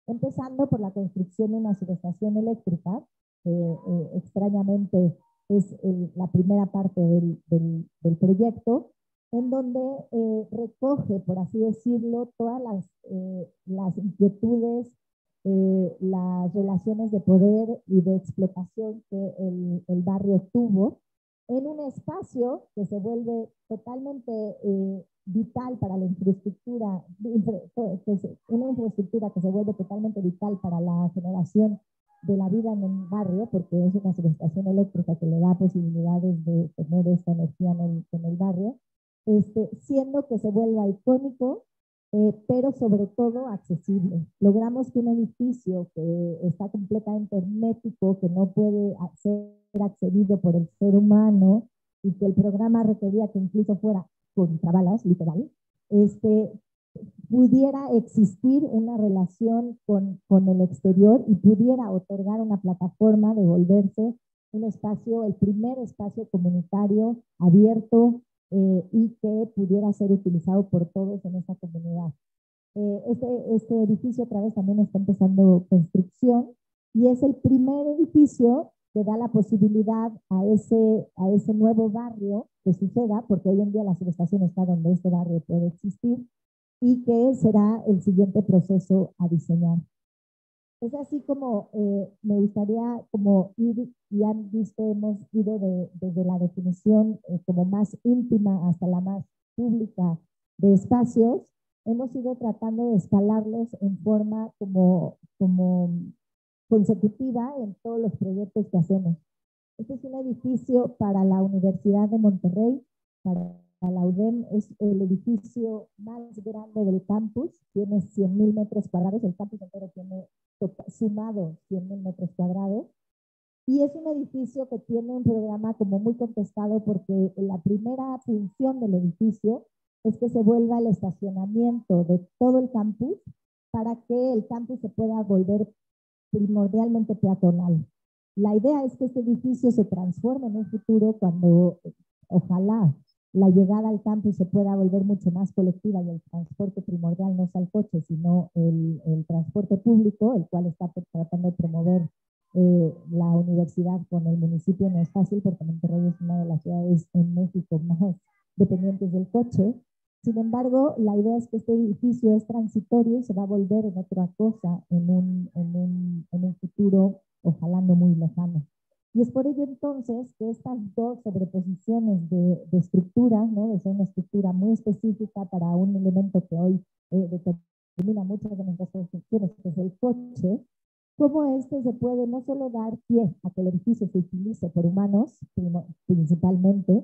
Empezando por la construcción de una subestación eléctrica, eh, extrañamente es la primera parte del, del, proyecto, en donde eh, recoge, por así decirlo, todas las, las inquietudes eh, las relaciones de poder y de explotación que el, el, barrio tuvo en un espacio que se vuelve totalmente eh, vital para la infraestructura, una infraestructura que se vuelve totalmente vital para la generación de la vida en el barrio, porque es una subestación eléctrica que le da posibilidades de tener esta energía en el, en el barrio, este, siendo que se vuelva icónico eh, pero sobre todo accesible. Logramos que un edificio que está completamente hermético, que no puede ser accedido por el ser humano y que el programa requería que incluso fuera con trabalas, literal, este, pudiera existir una relación con, con el exterior y pudiera otorgar una plataforma de volverse un espacio, el primer espacio comunitario abierto, eh, y que pudiera ser utilizado por todos en esta comunidad. Eh, este, este, edificio otra vez también está empezando construcción y es el primer edificio que da la posibilidad a ese, a ese nuevo barrio que suceda, porque hoy en día la subestación está donde este barrio puede existir, y que será el siguiente proceso a diseñar. Es así como eh, me gustaría como ir, y han visto, hemos ido desde la definición eh, como más íntima hasta la más pública de espacios, hemos ido tratando de escalarlos en forma como, como consecutiva en todos los proyectos que hacemos. Este es un edificio para la Universidad de Monterrey, para la UDEM, es el edificio más grande del campus, tiene 100.000 metros cuadrados, el campus entero tiene sumado 100.000 metros cuadrados. Y es un edificio que tiene un programa como muy contestado porque la primera función del edificio es que se vuelva el estacionamiento de todo el campus para que el campus se pueda volver primordialmente peatonal. La idea es que este edificio se transforme en un futuro cuando ojalá la llegada al campus se pueda volver mucho más colectiva y el transporte primordial no sea el coche, sino el, transporte público, el cual está tratando de promover eh, la universidad con el municipio. No es fácil porque Monterrey es una de las ciudades en México más dependientes del coche. Sin embargo, la idea es que este edificio es transitorio y se va a volver en otra cosa en un, en un, en un futuro, ojalá no muy lejano. Y es por ello entonces que estas dos sobreposiciones de, de estructura, ¿no? de ser una estructura muy específica para un elemento que hoy eh, determina muchas de nuestras construcciones, que es el coche, cómo este se puede no solo dar pie a que el edificio se utilice por humanos, principalmente,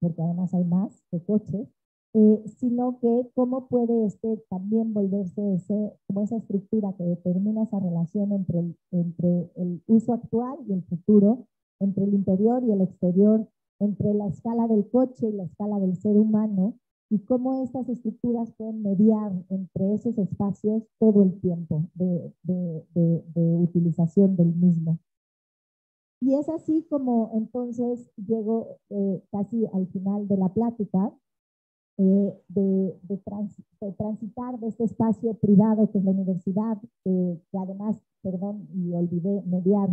porque además hay más que coches, eh, sino que cómo puede este también volverse ese, como esa estructura que determina esa relación entre el, entre el uso actual y el futuro, entre el interior y el exterior, entre la escala del coche y la escala del ser humano, y cómo estas estructuras pueden mediar entre esos espacios todo el tiempo de, de, de, utilización del mismo. Y es así como entonces llego eh, casi al final de la plática, de, transitar de este espacio privado que es la universidad, que además, perdón, y olvidé mediar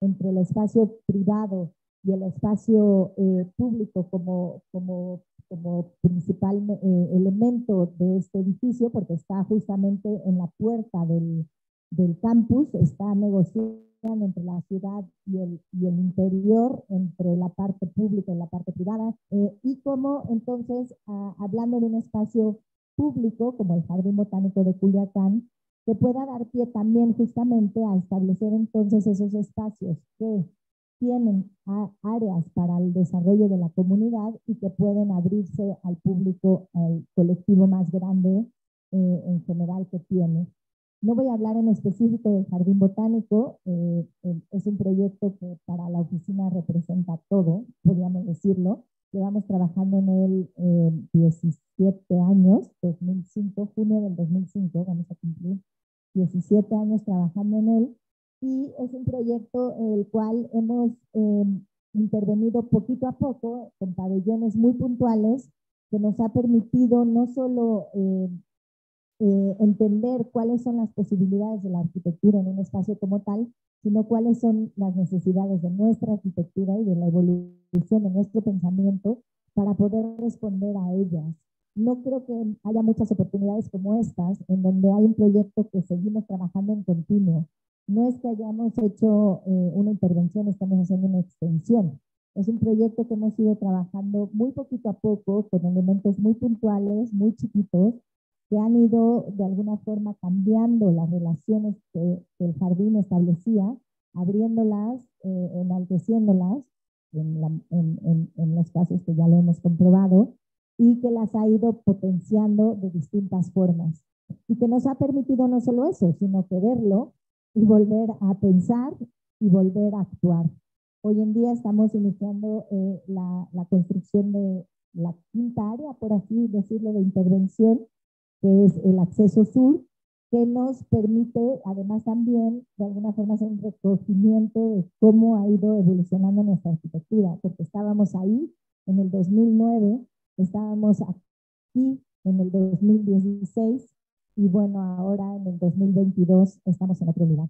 entre el espacio privado y el espacio eh, público como, como, como principal eh, elemento de este edificio, porque está justamente en la puerta del, del campus, está negociando entre la ciudad y el, y el, interior, entre la parte pública y la parte privada, eh, y como entonces, hablando de un espacio público como el Jardín Botánico de Culiacán, que pueda dar pie también justamente a establecer entonces esos espacios que tienen áreas para el desarrollo de la comunidad y que pueden abrirse al público, al colectivo más grande eh, en general que tiene. No voy a hablar en específico del Jardín Botánico, eh, es un proyecto que para la oficina representa todo, podríamos decirlo. Llevamos trabajando en él 17 eh, años, 2005, junio del 2005, vamos a cumplir 17 años trabajando en él. y es un proyecto el cual hemos eh, intervenido poquito a poco con pabellones muy puntuales que nos ha permitido no solo eh, entender cuáles son las posibilidades de la arquitectura en un espacio como tal, sino cuáles son las necesidades de nuestra arquitectura y de la evolución de nuestro pensamiento para poder responder a ellas. No creo que haya muchas oportunidades como estas, en donde hay un proyecto que seguimos trabajando en continuo. No es que hayamos hecho eh, una intervención, estamos haciendo una extensión. Es un proyecto que hemos ido trabajando muy poquito a poco, con elementos muy puntuales, muy chiquitos, que han ido de alguna forma cambiando las relaciones que, el jardín establecía, abriéndolas, eh, enalteciéndolas, en, en, los casos que ya lo hemos comprobado, y que las ha ido potenciando de distintas formas. Y que nos ha permitido no solo eso, sino que verlo y volver a pensar y volver a actuar. Hoy en día estamos iniciando eh, la, la, construcción de la quinta área, por así decirlo, de intervención, que es el acceso sur, que nos permite además también de alguna forma hacer un recogimiento de cómo ha ido evolucionando nuestra arquitectura, porque estábamos ahí en el 2009, estábamos aquí en el 2016 y bueno, ahora en el 2022 estamos en otro lugar.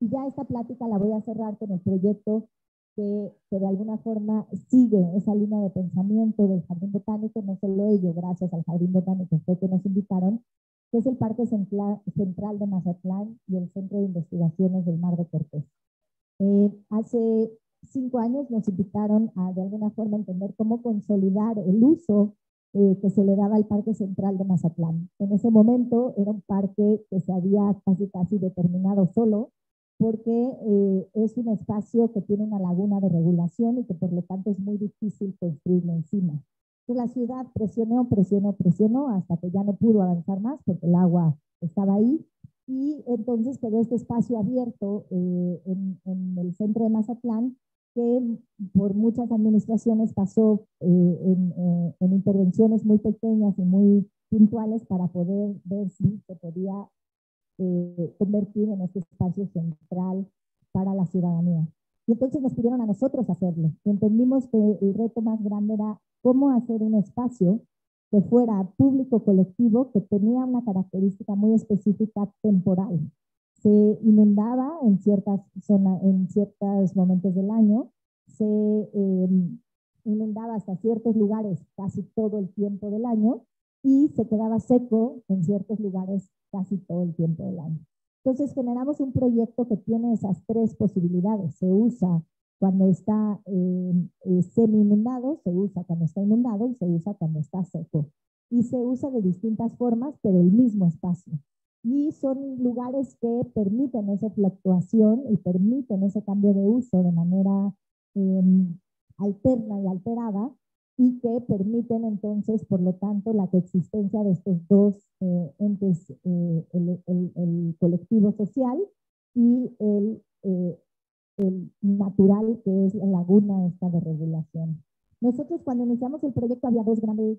Y ya esta plática la voy a cerrar con el proyecto que, de alguna forma sigue esa línea de pensamiento del Jardín Botánico, no solo ello, gracias al Jardín Botánico fue que nos invitaron, que es el Parque Central, de Mazatlán y el Centro de Investigaciones del Mar de Cortés. Eh, hace cinco años nos invitaron a de alguna forma entender cómo consolidar el uso eh, que se le daba al Parque Central de Mazatlán. En ese momento era un parque que se había casi casi determinado solo porque eh, es un espacio que tiene una laguna de regulación y que por lo tanto es muy difícil construirlo encima. Entonces la ciudad presionó, presionó, presionó hasta que ya no pudo avanzar más porque el agua estaba ahí y entonces quedó este espacio abierto eh, en, en, el centro de Mazatlán que por muchas administraciones pasó eh, en, en, intervenciones muy pequeñas y muy puntuales para poder ver si se podía eh, convertir en este espacio central para la ciudadanía. Y entonces nos pidieron a nosotros hacerlo. Y entendimos que el reto más grande era cómo hacer un espacio que fuera público colectivo, que tenía una característica muy específica temporal. Se inundaba en ciertas zonas, en ciertos momentos del año, se eh, inundaba hasta ciertos lugares casi todo el tiempo del año y se quedaba seco en ciertos lugares casi todo el tiempo del año. Entonces generamos un proyecto que tiene esas tres posibilidades. Se usa cuando está eh, eh, semi inundado, se usa cuando está inundado y se usa cuando está seco. Y se usa de distintas formas, pero el mismo espacio. Y son lugares que permiten esa fluctuación y permiten ese cambio de uso de manera em, alterna y alterada y que permiten entonces, por lo tanto, la coexistencia de estos dos eh, entes, eh, el, el, el, colectivo social y el, eh, el natural, que es la laguna esta de regulación. Nosotros cuando iniciamos el proyecto había dos grandes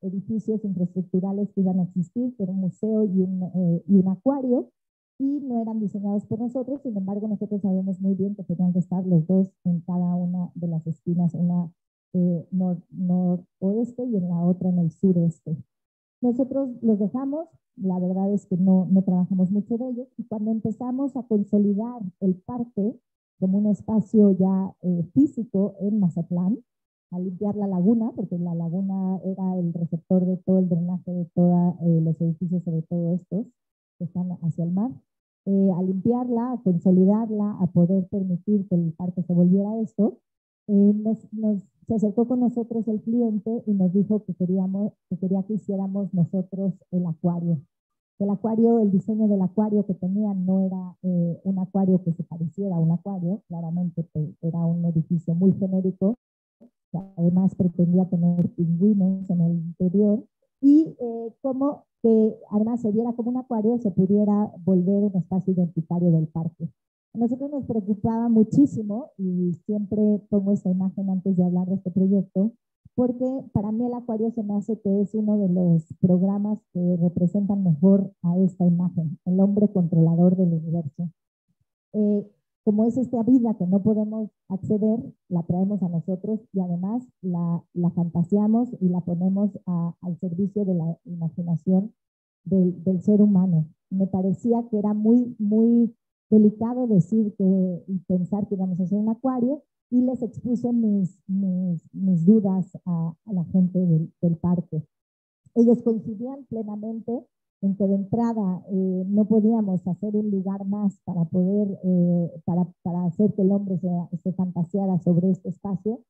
edificios infraestructurales que iban a existir, que era un museo y un, y un acuario, y no eran diseñados por nosotros, sin embargo nosotros sabemos muy bien que tenían que estar los dos en cada una de las esquinas, una eh, noroeste y en la otra en el sureste. Nosotros los dejamos, la verdad es que no, no trabajamos mucho de ellos, y cuando empezamos a consolidar el parque como un espacio ya eh, físico en Mazatlán, a limpiar la laguna, porque la laguna era el receptor de todo el drenaje de todos eh, los edificios, sobre todo estos que están hacia el mar, eh, a limpiarla, a consolidarla, a poder permitir que el parque se volviera esto, eh, nos, se acercó con nosotros el cliente y nos dijo que, queríamos, que quería que hiciéramos nosotros el acuario. El acuario, el diseño del acuario que tenían no era eh, un acuario que se pareciera a un acuario, claramente era un edificio muy genérico, además pretendía tener pingüinos en el interior y eh, como que además se viera como un acuario, se pudiera volver un espacio identitario del parque. A nosotros nos preocupaba muchísimo y siempre pongo esta imagen antes de hablar de este proyecto, porque para mí el acuario se me hace que es uno de los programas que representan mejor a esta imagen, el hombre controlador del universo. eh, como es esta vida que no podemos acceder, la traemos a nosotros y además la, la fantaseamos y la ponemos a- al servicio de la imaginación del, del ser humano. Me parecía que era muy, muy delicado decir que y pensar que íbamos a hacer un acuario y les expuse mis, mis, mis dudas a, la gente del, del parque. Ellos coincidían plenamente en que de entrada eh, no podíamos hacer un lugar más para poder, eh, para, para hacer que el hombre se, se fantaseara sobre este espacio,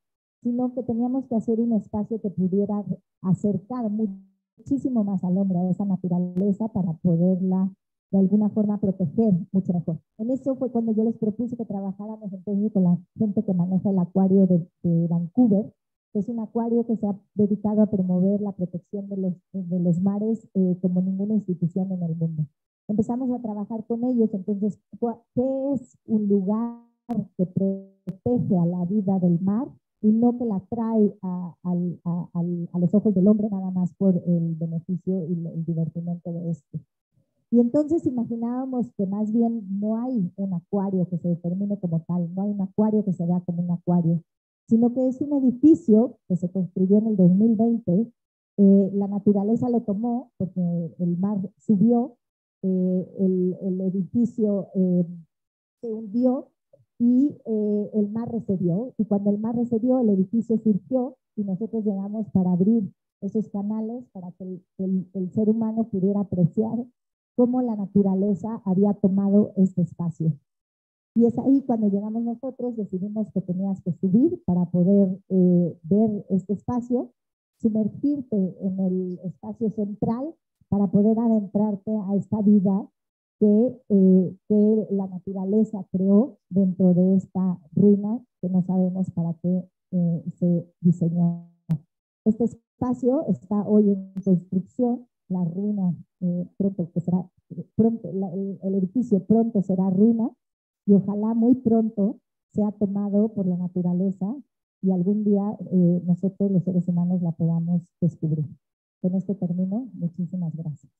sino que teníamos que hacer un espacio que pudiera acercar muchísimo más al hombre a esa naturaleza para poderla de alguna forma proteger mucho mejor. En eso fue cuando yo les propuse que trabajáramos entonces con la gente que maneja el acuario de, de Vancouver, que es un acuario que se ha dedicado a promover la protección de los, de los mares eh, como ninguna institución en el mundo. Empezamos a trabajar con ellos, entonces, ¿cuá- ¿qué es un lugar que protege a la vida del mar y no que la trae a, a- al- a los ojos del hombre nada más por el beneficio y el divertimento de este? Y entonces imaginábamos que más bien no hay un acuario que se determine como tal, no hay un acuario que se vea como un acuario, sino que es un edificio que se construyó en el 2020. eh, la naturaleza lo tomó porque el mar subió, eh, el, el edificio eh, se hundió y eh, el mar recedió. Y cuando el mar recedió, el edificio surgió y nosotros llegamos para abrir esos canales para que el, el- el ser humano pudiera apreciar cómo la naturaleza había tomado este espacio. Y es ahí cuando llegamos nosotros, decidimos que tenías que subir para poder eh, ver este espacio, sumergirte en el espacio central para poder adentrarte a esta vida que, eh, que la naturaleza creó dentro de esta ruina que no sabemos para qué eh, se diseñó. Este espacio está hoy en construcción, la ruina eh, pronto que será, pronto, el edificio pronto será ruina y ojalá muy pronto sea tomado por la naturaleza y algún día eh, nosotros los seres humanos la podamos descubrir. Con esto termino. Muchísimas gracias.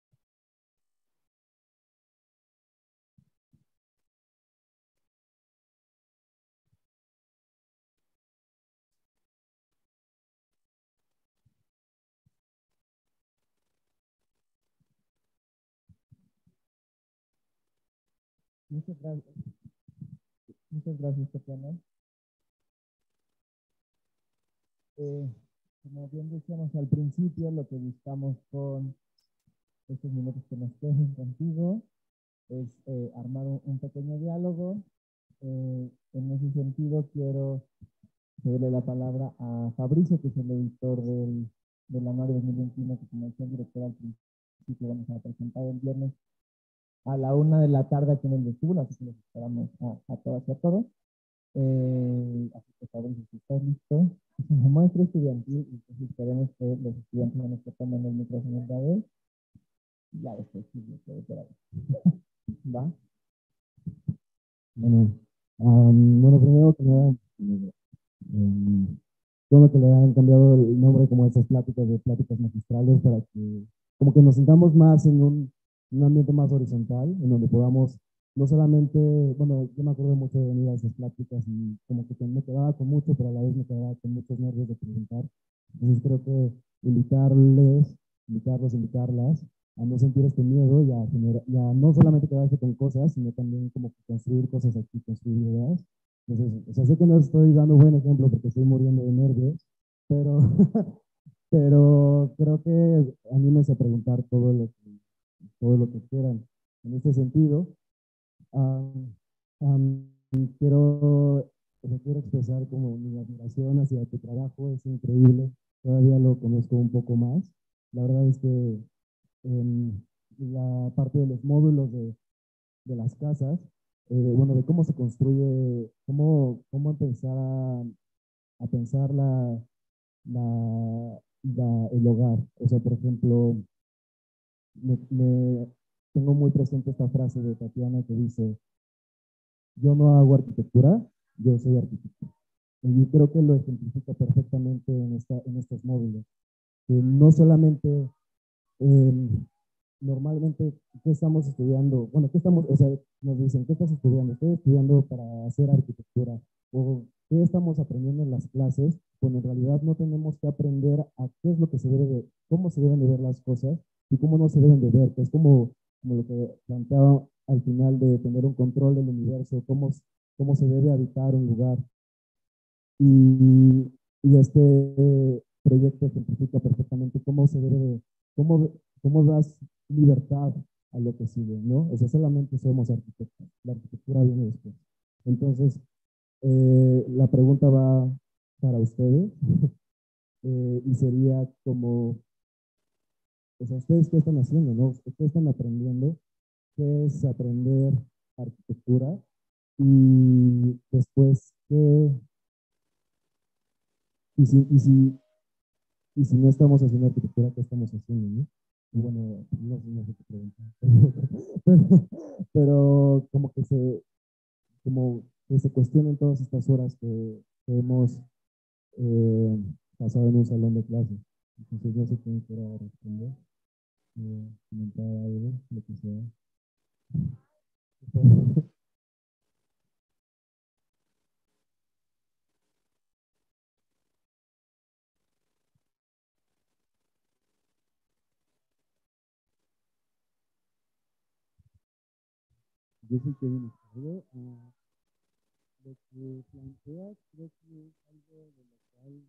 Muchas gracias. Muchas gracias, Tatiana. Eh, como bien decíamos al principio, lo que buscamos con estos minutos que nos quedan contigo es eh, armar un, un pequeño diálogo. Eh, en ese sentido, quiero cederle la palabra a Fabricio, que es el editor del, del anuario 2021, que como decía el director al principio, vamos a presentar el viernes a la una de la tarde aquí en el vestibule, así que los esperamos a, a todas y a todos. Eh, así que Fabricio, si estás listo, es *laughs* una muestra estudiantil, y entonces esperemos que los estudiantes no nos tomen el micrófono hoy. Y ya después sí, puedo por ahí. *laughs* ¿Va? Bueno, am, bueno, primero que nada, em, bueno que le han cambiado el nombre como esas pláticas de pláticas magistrales para que como que nos sintamos más en un, un ambiente más horizontal, en donde podamos no solamente, bueno, yo me acuerdo mucho de venir a esas pláticas y como que me quedaba con mucho, pero a la vez me quedaba con muchos nervios de preguntar. Entonces creo que invitarles, invitarlos, invitarlas a no sentir este miedo y a, genera- y a no solamente quedarse con cosas, sino también como construir cosas aquí, construir ideas. Entonces, o sea, sé que no estoy dando buen ejemplo porque estoy muriendo de nervios, pero, *laughs* pero creo que anímense a preguntar todo lo que, todo lo que quieran. En este sentido, am, am, quiero, quiero expresar como mi admiración hacia tu trabajo, es increíble, todavía lo conozco un poco más. La verdad es que en la parte de los módulos de, de las casas, eh, bueno, de cómo se construye, cómo, cómo empezar a, a pensar la, la, la- el hogar. O sea, por ejemplo, me, me- tengo muy presente esta frase de Tatiana que dice, yo no hago arquitectura, yo soy arquitecto. Y creo que lo ejemplifica perfectamente en, esta, en estos módulos. Que no solamente em, normalmente, ¿qué estamos estudiando? Bueno, ¿qué estamos, o sea, nos dicen, ¿qué estás estudiando? Estoy estudiando para hacer arquitectura. O ¿qué estamos aprendiendo en las clases? Bueno, en realidad no tenemos que aprender a qué es lo que se debe de, cómo se deben de ver las cosas y cómo no se deben de ver, que es como, como lo que planteaba al final de tener un control del universo, cómo, cómo se debe habitar un lugar. Y, y este proyecto ejemplifica perfectamente cómo se debe de, cómo, cómo das libertad a lo que sigue, ¿no? O sea, solamente somos arquitectos, la arquitectura viene después. Entonces, eh, la pregunta va para ustedes *laughs* eh, y sería como, o sea, ¿ustedes qué están haciendo, no? ¿Ustedes están aprendiendo? ¿Qué es aprender arquitectura? Y después, ¿qué? Y si, y si, y si no estamos haciendo arquitectura, ¿qué estamos haciendo, no? bueno, no, sé qué preguntar, *laughs* pero, como que se, como que se cuestionen todas estas horas que, hemos eh, pasado en un salón de clase. Entonces no sé quién quiera responder, comentar algo, lo que sea. Yo que viene algo. Uh, lo que planteas creo que es algo de lo cual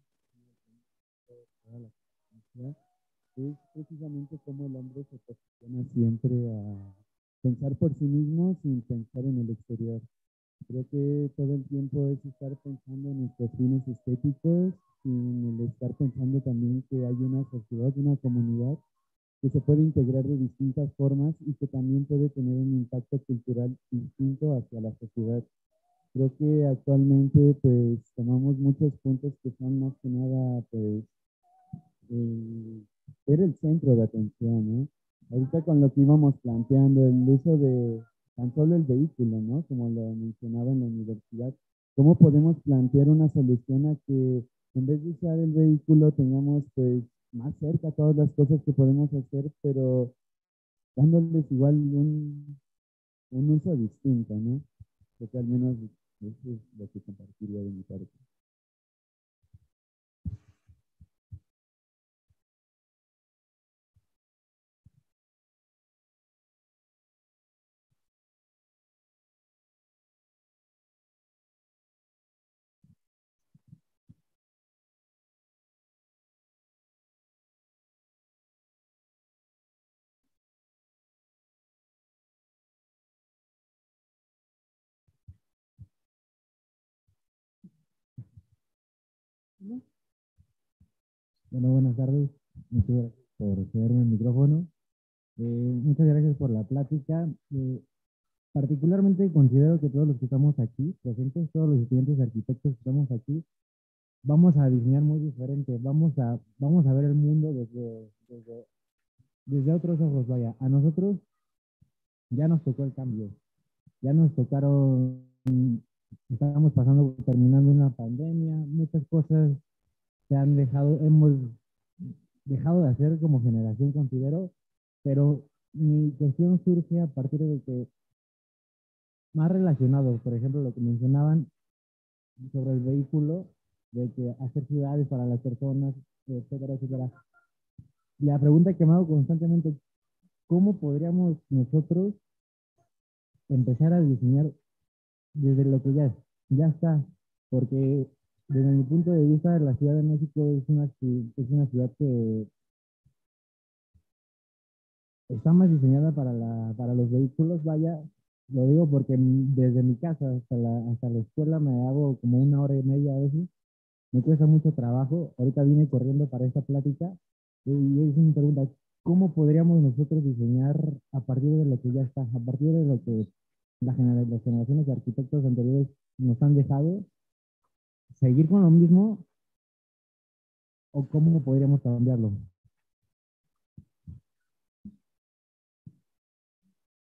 toda la conferencia es precisamente cómo el hombre se posiciona siempre a pensar por sí mismo sin pensar en el exterior. Creo que todo el tiempo es estar pensando en nuestros fines estéticos, sin el estar pensando también que hay una sociedad, una comunidad que se puede integrar de distintas formas y que también puede tener un impacto cultural distinto hacia la sociedad. Creo que actualmente pues tomamos muchos puntos que son más que nada pues eh, ser el centro de atención, ¿no? Ahorita con lo que íbamos planteando, el uso de tan solo el vehículo, ¿no? Como lo mencionaba en la universidad, ¿cómo podemos plantear una solución a que en vez de usar el vehículo tengamos pues más cerca todas las cosas que podemos hacer, pero dándoles igual un, un uso distinto, ¿no? Porque al menos eso es lo que compartiría de mi parte. Bueno, buenas tardes. Muchas gracias por cederme el micrófono. Eh, muchas gracias por la plática. Eh, particularmente considero que todos los que estamos aquí presentes, todos los estudiantes arquitectos que estamos aquí, vamos a diseñar muy diferente. Vamos a, vamos a ver el mundo desde, desde, desde otros ojos. Vaya, a nosotros ya nos tocó el cambio. Ya nos tocaron, estamos pasando, terminando una pandemia, muchas cosas se han dejado, hemos dejado de hacer como generación, considero, pero mi cuestión surge a partir de que, más relacionado, por ejemplo, lo que mencionaban sobre el vehículo, de que hacer ciudades para las personas, etcétera, etcétera. La pregunta que me hago constantemente, ¿cómo podríamos nosotros empezar a diseñar desde lo que ya, ya está? Porque desde mi punto de vista, la Ciudad de México es una, es una ciudad que está más diseñada para, la, para los vehículos, vaya, lo digo porque desde mi casa hasta la, hasta la escuela me hago como una hora y media a veces, me cuesta mucho trabajo, ahorita vine corriendo para esta plática y es una pregunta, ¿cómo podríamos nosotros diseñar a partir de lo que ya está, a partir de lo que la las generaciones de arquitectos anteriores nos han dejado seguir con lo mismo o cómo podríamos cambiarlo?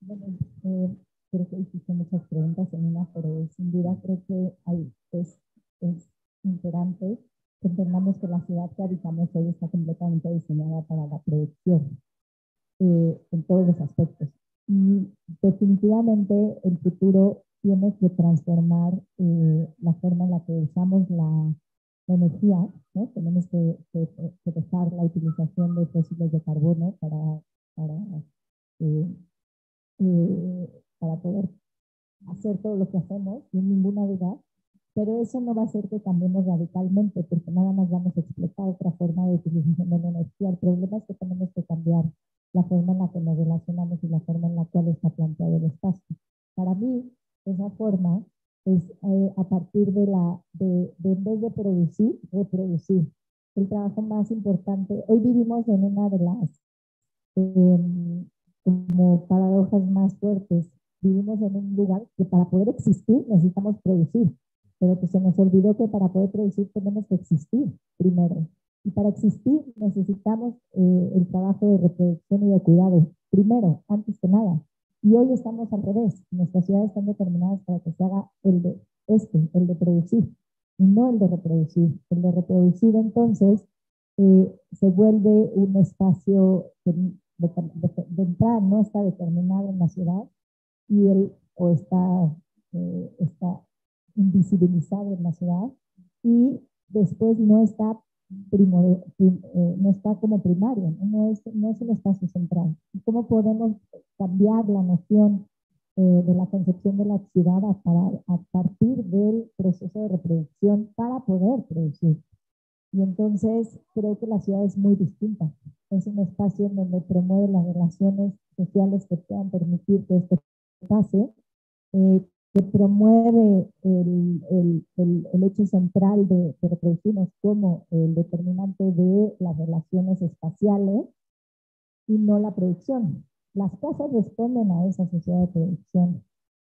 Bueno, eh, creo que hiciste muchas preguntas en una, pero sin duda creo que hay, es, es importante que entendamos que la ciudad que habitamos hoy está completamente diseñada para la producción. eh, en todos los aspectos. Y definitivamente el futuro tiene que transformar eh, la forma en la que usamos la, energía, ¿no? Tenemos que, dejar la utilización de fósiles de carbono para, para, eh, para poder hacer todo lo que hacemos, sin ninguna duda, pero eso no va a hacer que cambiemos radicalmente, porque nada más vamos a explotar otra forma de utilización de la energía. El problema es que tenemos que cambiar la forma en la que nos relacionamos y la forma en la cual está planteado el espacio. Para mí, esa forma es eh, a partir de la, de, en vez de producir, reproducir. El trabajo más importante, hoy vivimos en una de las em, como paradojas más fuertes. Vivimos en un lugar que para poder existir necesitamos producir pero que se nos olvidó que para poder producir tenemos que existir primero. Y para existir necesitamos eh, el trabajo de reproducción y de cuidado, primero, antes que nada. Y hoy estamos al revés. Nuestras ciudades están determinadas para que se haga el de este, el de producir, y no el de reproducir. El de reproducir entonces eh, se vuelve un espacio que de, de, entrada no está determinado en la ciudad y o está, eh, está invisibilizado en la ciudad y después no está, eh, no está como primario, ¿no? es, no es el espacio central. ¿Cómo podemos cambiar la noción eh, de la concepción de la ciudad a, para, a partir del proceso de reproducción para poder producir? Y entonces creo que la ciudad es muy distinta. Es un espacio donde promueve las relaciones sociales que puedan permitir que esto pase, eh, que promueve el, el, el, hecho central de, de, reproducirnos como el determinante de las relaciones espaciales y no la producción. Las casas responden a esa sociedad de producción.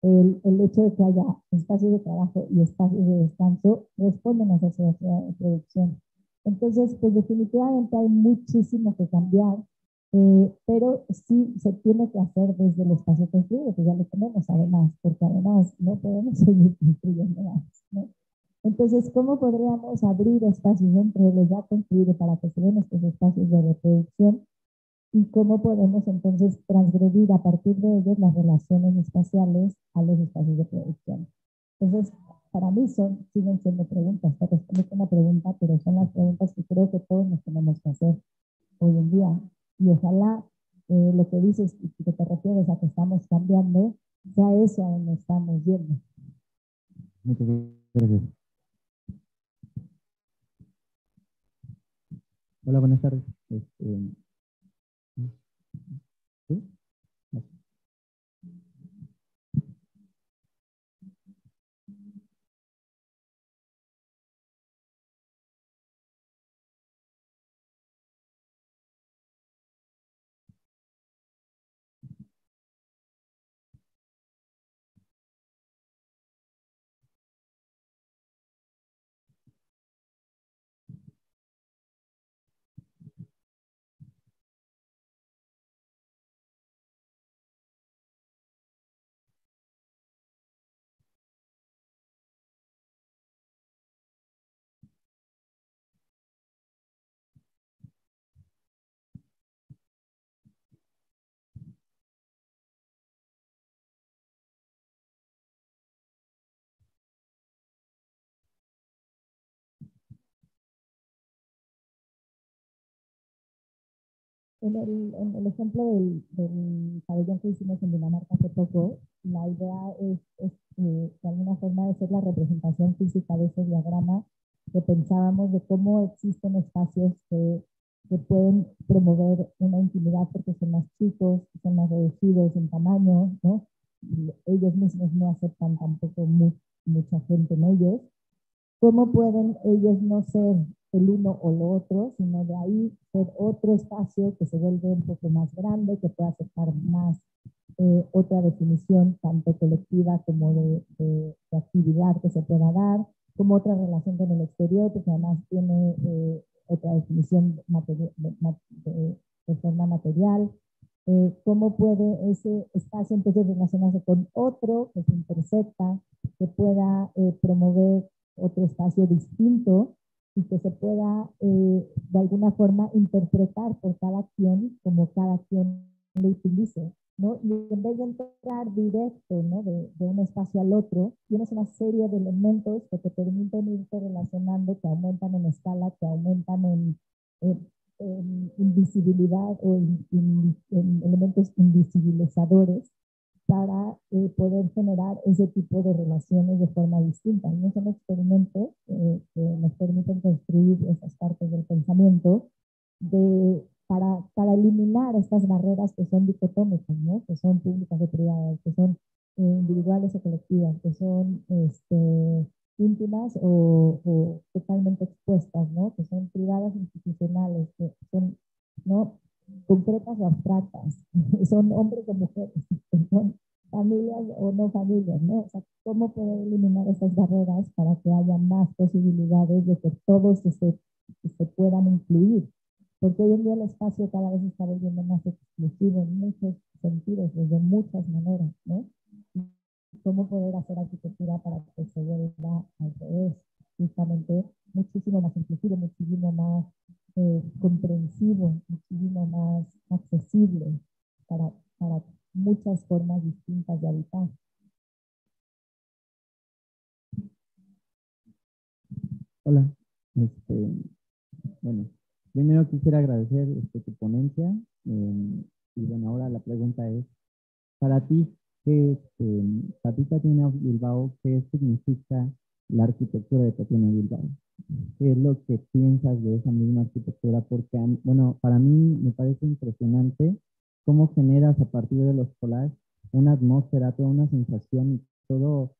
El, el hecho de que haya espacios de trabajo y espacios de descanso responden a esa sociedad de producción. Entonces, pues definitivamente hay muchísimo que cambiar eh, pero sí se tiene que hacer desde el espacio construido, que ya lo tenemos además, porque además no podemos *laughs* seguir construyendo más. ¿no? Entonces, ¿cómo podríamos abrir espacios dentro de lo ya construido para que se den estos espacios de reproducción? ¿Y cómo podemos entonces transgredir a partir de ellos las relaciones espaciales a los espacios de producción? Entonces, para mí son, siguen siendo preguntas, te respondo una pregunta, pero son las preguntas que creo que todos nos tenemos que hacer hoy en día y ojalá eh, lo que dices y que te refieres a que estamos cambiando, sea eso a donde estamos yendo. Muchas gracias. Hola, buenas tardes. Este, En el, en el ejemplo del, del, pabellón que hicimos en Dinamarca hace poco, la idea es, es eh, de alguna forma ser la representación física de ese diagrama que pensábamos de cómo existen espacios que, que pueden promover una intimidad porque son más chicos, son más reducidos en tamaño, ¿no? ellos mismos no aceptan tampoco mucha gente en ellos. ¿Cómo pueden ellos no ser el uno o lo otro, sino de ahí ser otro espacio que se vuelve un poco más grande, que pueda aceptar más eh, otra definición, tanto colectiva como de, de, actividad que se pueda dar, como otra relación con el exterior, que además tiene eh, otra definición de, de, forma material. Eh, cómo puede ese espacio entonces relacionarse con otro que se intersecta, que pueda promover otro espacio distinto y que se pueda eh, de alguna forma interpretar por cada quien como cada quien lo utilice. ¿no? Y en vez de entrar directo ¿no? de, de, un espacio al otro, tienes una serie de elementos que te permiten irte relacionando, que aumentan en escala, que aumentan en, en, en invisibilidad o en, en, elementos invisibilizadores para eh, poder generar ese tipo de relaciones de forma distinta. Y son experimentos eh, que nos permiten construir esas partes del pensamiento de para, para eliminar estas barreras que son dicotómicas, ¿no? que son públicas o privadas, que son eh, individuales o colectivas, que son este, íntimas o, o, totalmente expuestas, ¿no? que son privadas institucionales, que son ¿no? concretas o abstractas, *laughs* son hombres o mujeres, *laughs* son familias o no familias, ¿no? O sea, cómo poder eliminar esas barreras para que haya más posibilidades de que todos se, se puedan incluir porque hoy en día el espacio cada vez está volviendo más exclusivo en muchos sentidos, desde muchas maneras, ¿no? ¿Cómo poder hacer arquitectura para que se vuelva al revés? Justamente muchísimo más inclusivo, muchísimo más eh, comprensivo, muchísimo más accesible para, para muchas formas distintas de habitar. Hola, este, bueno, Primero quisiera agradecer este, tu ponencia. Eh, y bueno, ahora la pregunta es, para ti, ¿qué este, Tatiana tiene Bilbao, qué significa la arquitectura de Tatiana Bilbao? ¿Qué es lo que piensas de esa misma arquitectura? Porque, bueno, para mí me parece impresionante cómo generas a partir de los collages una atmósfera, toda una sensación y todo,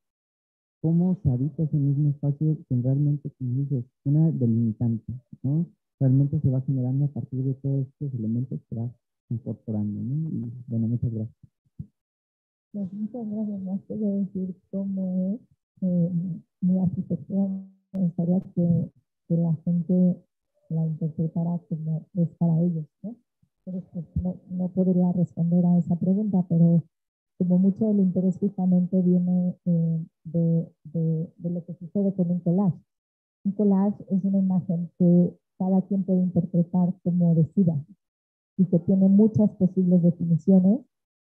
cómo se habita ese mismo espacio que realmente, como dices, una delimitante, ¿no? realmente se va generando a partir de todos estos elementos que vas incorporando. ¿no? Y bueno, muchas gracias. Pues muchas gracias. Más que decir cómo es eh, mi arquitectura, me gustaría que, que, la gente la interpretara como es para ellos. ¿no? No, no podría responder a esa pregunta, pero como mucho del interés justamente viene eh, de, de, de, lo que sucede con un collage. Un collage es una imagen que cada quien puede interpretar como decida y que tiene muchas posibles definiciones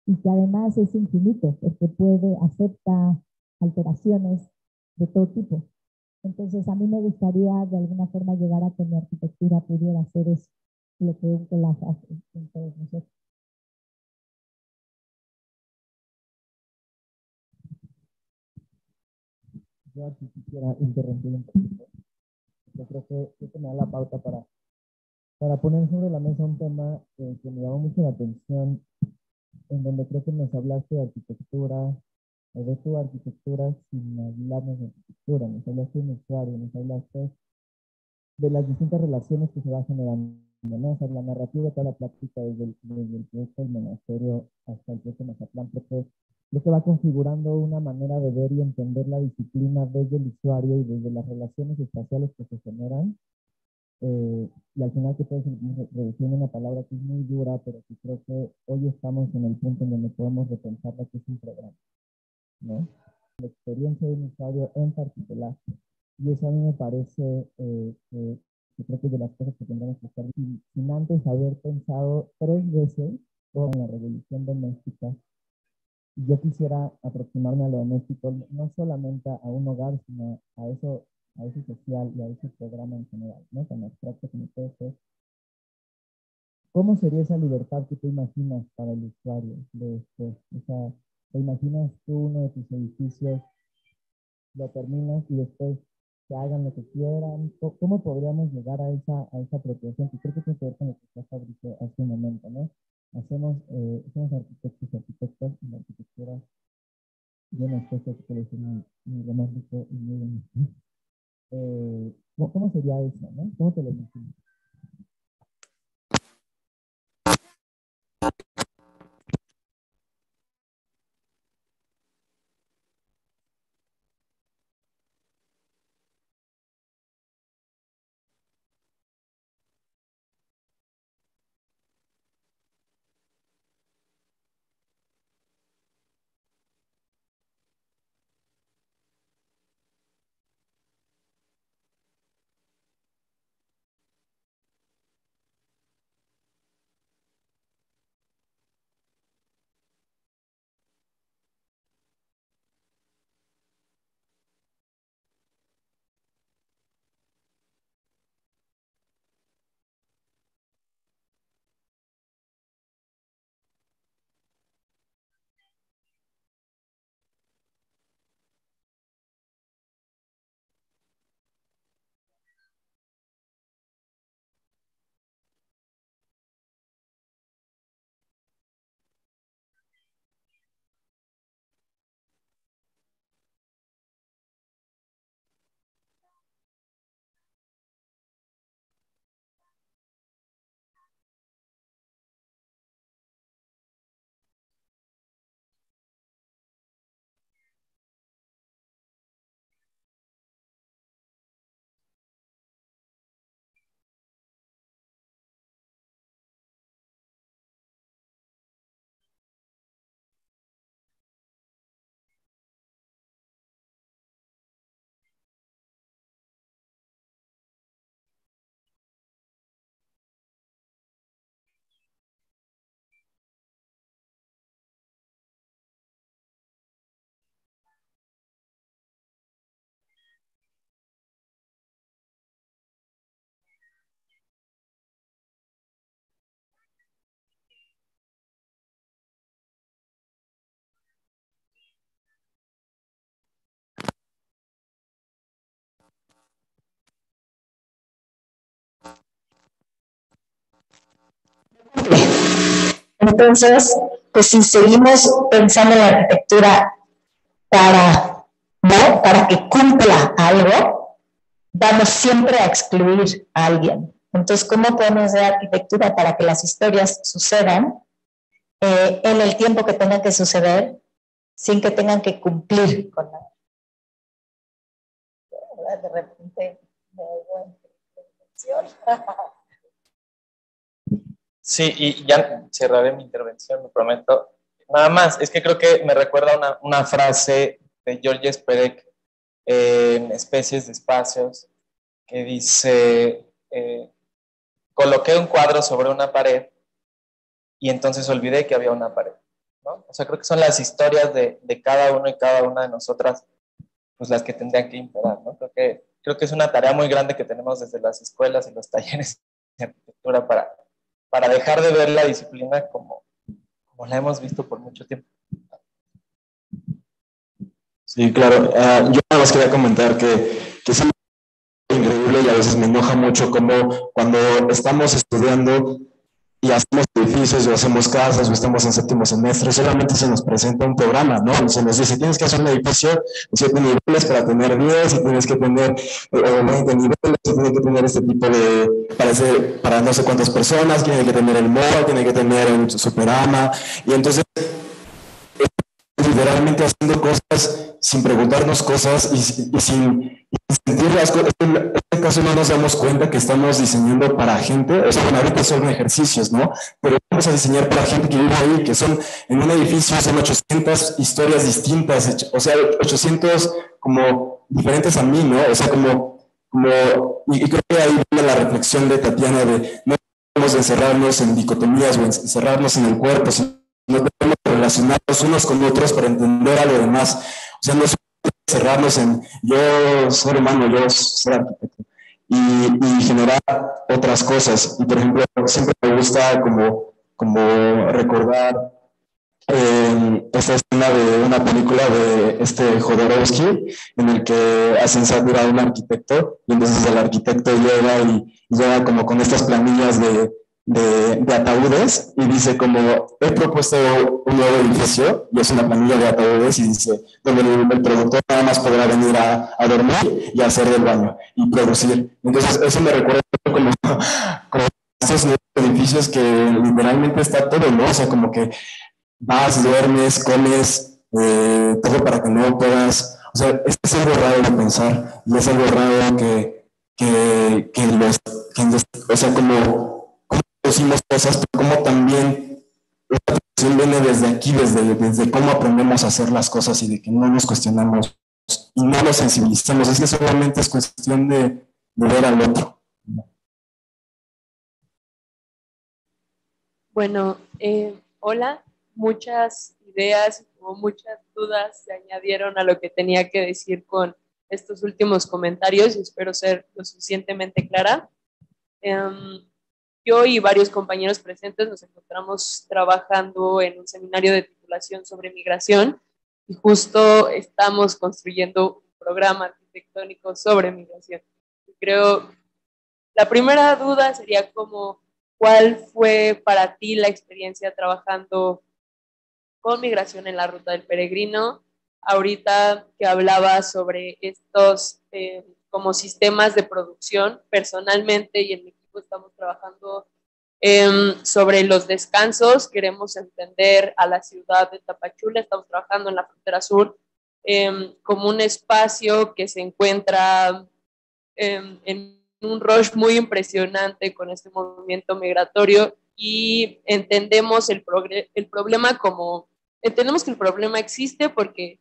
y que además es infinito porque puede, acepta alteraciones de todo tipo. Entonces a mí me gustaría de alguna forma llegar a que mi arquitectura pudiera ser eso, lo que un collage hace en todos nosotros. Yo aquí quisiera interrumpir un poquito. Yo creo que, que me da la pauta para, para poner sobre la mesa un tema eh, que me llamó mucho la atención, en donde creo que nos hablaste de arquitectura, de tu arquitectura sin hablarnos de arquitectura, nos hablaste de un usuario, nos hablaste de las distintas relaciones que se va generando, ¿no? O sea, la narrativa toda la plática desde el, desde el del monasterio hasta el proyecto Mazatlán, porque lo que va configurando una manera de ver y entender la disciplina desde el usuario y desde las relaciones espaciales que se generan. Eh, y al final que puede reduciendo una palabra que es muy dura, pero que creo que hoy estamos en el punto en donde podemos repensar lo que es un programa. ¿no? La experiencia de un usuario en particular. Y eso a mí me parece eh, que, que, creo que es de las cosas que tendremos que estar sin, antes haber pensado tres veces en la revolución doméstica yo quisiera aproximarme a lo doméstico no solamente a un hogar, sino a eso, a ese social y a ese programa en general, ¿no? Tan abstracto como puede ser. ¿Cómo sería esa libertad que tú imaginas para el usuario de esto? O sea, ¿te imaginas tú uno de tus edificios, lo terminas y después que hagan lo que quieran? ¿Cómo podríamos llegar a esa, a esa apropiación? Que creo que tiene que ver con lo que está Fabricio hace un momento, ¿no? hacemos, eh, somos arquitectos y arquitectas en la arquitectura y en aspectos que es muy, muy romántico y muy bonito. Eh, ¿Cómo sería eso? No? ¿Cómo te lo imaginas? Entonces, pues si seguimos pensando en la arquitectura para, ¿no? para que cumpla algo, vamos siempre a excluir a alguien. Entonces, ¿cómo podemos hacer arquitectura para que las historias sucedan eh, en el tiempo que tengan que suceder sin que tengan que cumplir con la... De repente me Sí, y ya cerraré mi intervención, me prometo. Nada más, es que creo que me recuerda una, frase de Georges Perec en Especies de Espacios, que dice, eh, coloqué un cuadro sobre una pared y entonces olvidé que había una pared. ¿no? O sea, creo que son las historias de, de, cada uno y cada una de nosotras pues las que tendrían que imperar. ¿no? Creo, que, creo que es una tarea muy grande que tenemos desde las escuelas y los talleres de arquitectura para, para dejar de ver la disciplina como, como la hemos visto por mucho tiempo. Sí, claro. Uh, yo nada más quería comentar que, que es increíble y a veces me enoja mucho como cuando estamos estudiando y hacemos edificios o hacemos casas o estamos en séptimo semestre, solamente se nos presenta un programa, ¿no? Se nos dice, tienes que hacer un edificio de siete niveles para tener 10 y tienes que tener eh, 20 niveles y tienes que tener este tipo de, para, ese, para no sé cuántas personas, tiene que tener el móvil, tiene que tener el superama y entonces literalmente haciendo cosas sin preguntarnos cosas y, sin, sentir las cosas. Caso no nos damos cuenta que estamos diseñando para gente, o sea, bueno, ahorita son ejercicios, ¿no? Pero vamos a diseñar para gente que vive ahí, que son en un edificio, son 800 historias distintas, o sea, 800 como diferentes a mí, ¿no? O sea, como, como y, creo que ahí viene la reflexión de Tatiana de no podemos encerrarnos en dicotomías o encerrarnos en el cuerpo, sino no debemos relacionarnos unos con otros para entender a lo demás. O sea, no cerrarnos en yo soy humano, yo soy arquitecto. Y, y, generar otras cosas. Y por ejemplo, siempre me gusta como, como recordar eh, esta escena de una película de este Jodorowsky en el que hacen sátira a un arquitecto y entonces el arquitecto llega y llega como con estas planillas de de, de, ataúdes y dice como he propuesto un nuevo edificio y es una planilla de ataúdes y dice donde el, el productor nada más podrá venir a, dormir y hacer del baño y producir. Entonces eso me recuerda como, como nuevos edificios que literalmente está todo, ¿no? O sea, como que vas, duermes, comes, eh, todo para que no puedas... O sea, es algo raro de pensar y es algo raro que, que, los... O sea, como decimos cosas, pero como también la viene desde aquí, desde, desde cómo aprendemos a hacer las cosas y de que no nos cuestionamos y no nos sensibilizamos. Es que solamente es cuestión de, ver al otro. Bueno, eh, hola, muchas ideas o muchas dudas se añadieron a lo que tenía que decir con estos últimos comentarios y espero ser lo suficientemente clara. Um, yo y varios compañeros presentes nos encontramos trabajando en un seminario de titulación sobre migración y justo estamos construyendo un programa arquitectónico sobre migración. Creo, la primera duda sería como, ¿cuál fue para ti la experiencia trabajando con migración en la ruta del peregrino? Ahorita que hablaba sobre estos eh, como sistemas de producción, personalmente y en mi estamos trabajando eh, sobre los descansos, queremos entender a la ciudad de Tapachula, estamos trabajando en la frontera sur eh, como un espacio que se encuentra eh, en un rush muy impresionante con este movimiento migratorio. Y entendemos el, el problema como, entendemos que el problema existe porque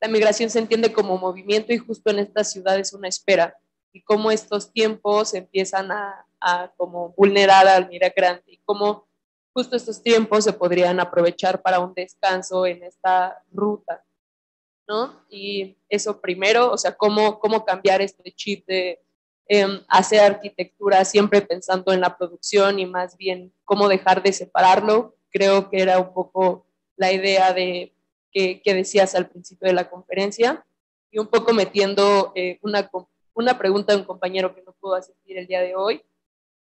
la migración se entiende como movimiento y justo en esta ciudad es una espera. Y cómo estos tiempos empiezan a, a como vulnerar al migrante y cómo justo estos tiempos se podrían aprovechar para un descanso en esta ruta, ¿no? Y eso primero, o sea, cómo, cómo cambiar este chip de eh, hacer arquitectura siempre pensando en la producción y más bien cómo dejar de separarlo. Creo que era un poco la idea de que, que decías al principio de la conferencia y un poco metiendo eh, una, una pregunta de un compañero que no pudo asistir el día de hoy,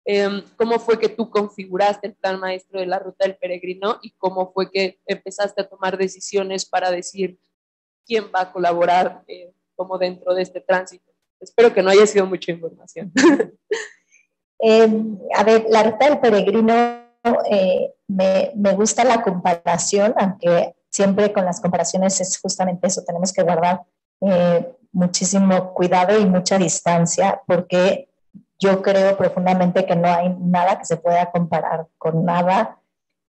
Em, ¿Cómo fue que tú configuraste el plan maestro de la ruta del peregrino y cómo fue que empezaste a tomar decisiones para decir quién va a colaborar eh, como dentro de este tránsito? Espero que no haya sido mucha información. *laughs* Em, a ver, la ruta del peregrino, eh, me, me, gusta la comparación, aunque siempre con las comparaciones es justamente eso, tenemos que guardar eh, muchísimo cuidado y mucha distancia, porque yo creo profundamente que no hay nada que se pueda comparar con nada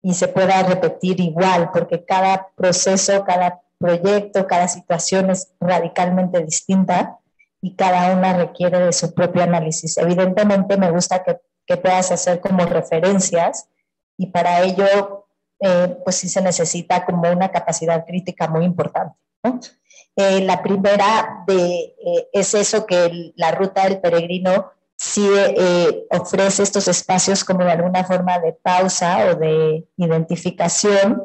y se pueda repetir igual, porque cada proceso, cada proyecto, cada situación es radicalmente distinta y cada una requiere de su propio análisis. Evidentemente me gusta que, que puedas hacer como referencias y para ello eh, pues sí se necesita como una capacidad crítica muy importante. Eh, la primera de, eh, es eso que la ruta del peregrino sí ofrece estos espacios como de alguna forma de pausa o de identificación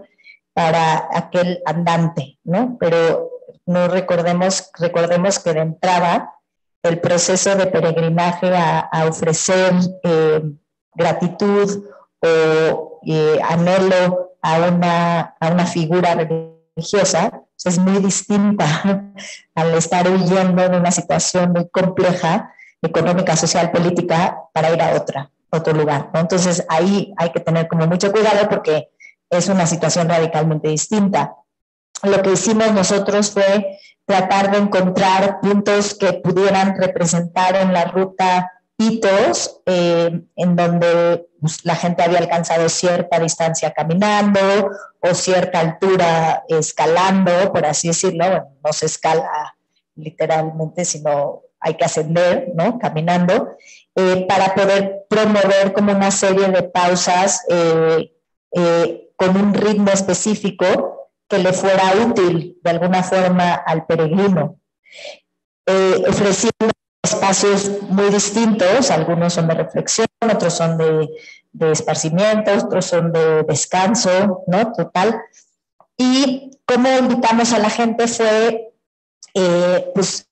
para aquel andante, ¿no? Pero no recordemos, recordemos que de entrada el proceso de peregrinaje a, ofrecer gratitud o anhelo a una, a una figura religiosa, es muy distinta *laughs* al estar huyendo de una situación muy compleja, económica, social, política, para ir a otra, otro lugar. Entonces ahí hay que tener como mucho cuidado porque es una situación radicalmente distinta. Lo que hicimos nosotros fue tratar de encontrar puntos que pudieran representar en la ruta hitos eh, en donde pues, la gente había alcanzado cierta distancia caminando o cierta altura escalando, por así decirlo. no se escala literalmente, sino hay que ascender, ¿no? Caminando, eh, para poder promover como una serie de pausas eh, con un ritmo específico que le fuera útil de alguna forma al peregrino. ofreciendo espacios muy distintos, algunos son de reflexión, otros son de, de esparcimiento, otros son de descanso, ¿no? Total. Y cómo invitamos a la gente fue, eh, pues,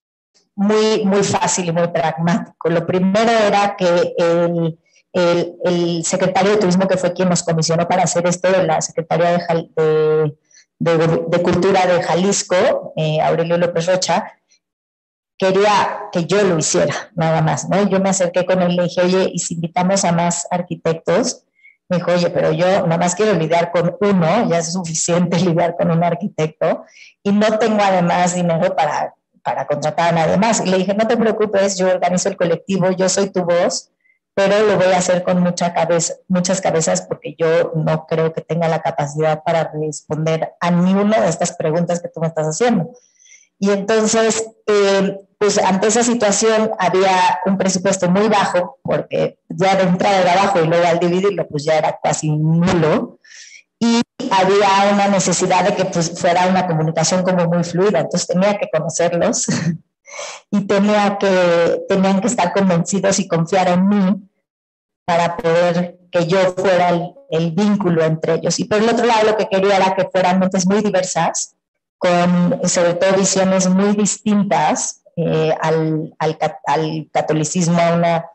muy, muy fácil y muy pragmático. Lo primero era que el, el, secretario de Turismo, que fue quien nos comisionó para hacer esto, la Secretaría de, de, de, Cultura de Jalisco, eh, Aurelio López Rocha, quería que yo lo hiciera, nada más, ¿no? Yo me acerqué con él y le dije, oye, ¿y si invitamos a más arquitectos? Me dijo, oye, pero yo nada más quiero lidiar con uno, ya es suficiente *laughs* lidiar con un arquitecto, y no tengo además dinero para, para contratar a nadie más. Y le dije, no te preocupes, yo organizo el colectivo, yo soy tu voz, pero lo voy a hacer con mucha cabeza, muchas cabezas porque yo no creo que tenga la capacidad para responder a ni una de estas preguntas que tú me estás haciendo. Y entonces, eh, pues ante esa situación había un presupuesto muy bajo, porque ya de entrada era bajo y luego al dividirlo, pues ya era casi nulo. Y había una necesidad de que pues, fuera una comunicación como muy fluida, entonces tenía que conocerlos *laughs* y tenía que, tenían que estar convencidos y confiar en mí para poder que yo fuera el, el vínculo entre ellos. Y por el otro lado, lo que quería era que fueran mentes muy diversas, con sobre todo visiones muy distintas eh, al, al, al, catolicismo, a una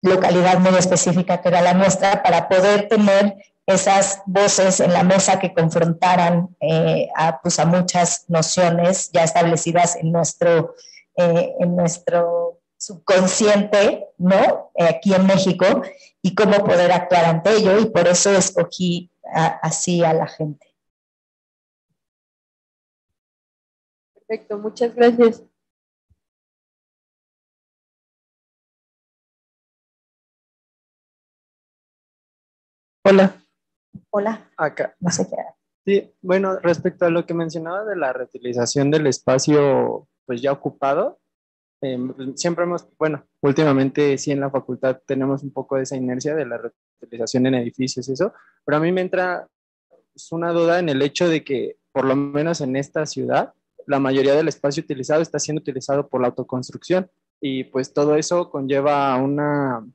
localidad muy específica que era la nuestra, para poder tener esas voces en la mesa que confrontaran eh, a, pues, a muchas nociones ya establecidas en nuestro, eh, en nuestro subconsciente, ¿no? aquí en México, y cómo poder actuar ante ello, y por eso escogí así a la gente. Perfecto, muchas gracias. Hola. Hola. Acá. No sé qué. Sí, bueno, respecto a lo que mencionaba de la reutilización del espacio pues ya ocupado, pues, siempre hemos, bueno, últimamente sí en la facultad tenemos un poco de esa inercia de la reutilización en edificios y eso, pero a mí me entra pues, una duda en el hecho de que por lo menos en esta ciudad la mayoría del espacio utilizado está siendo utilizado por la autoconstrucción y pues todo eso conlleva una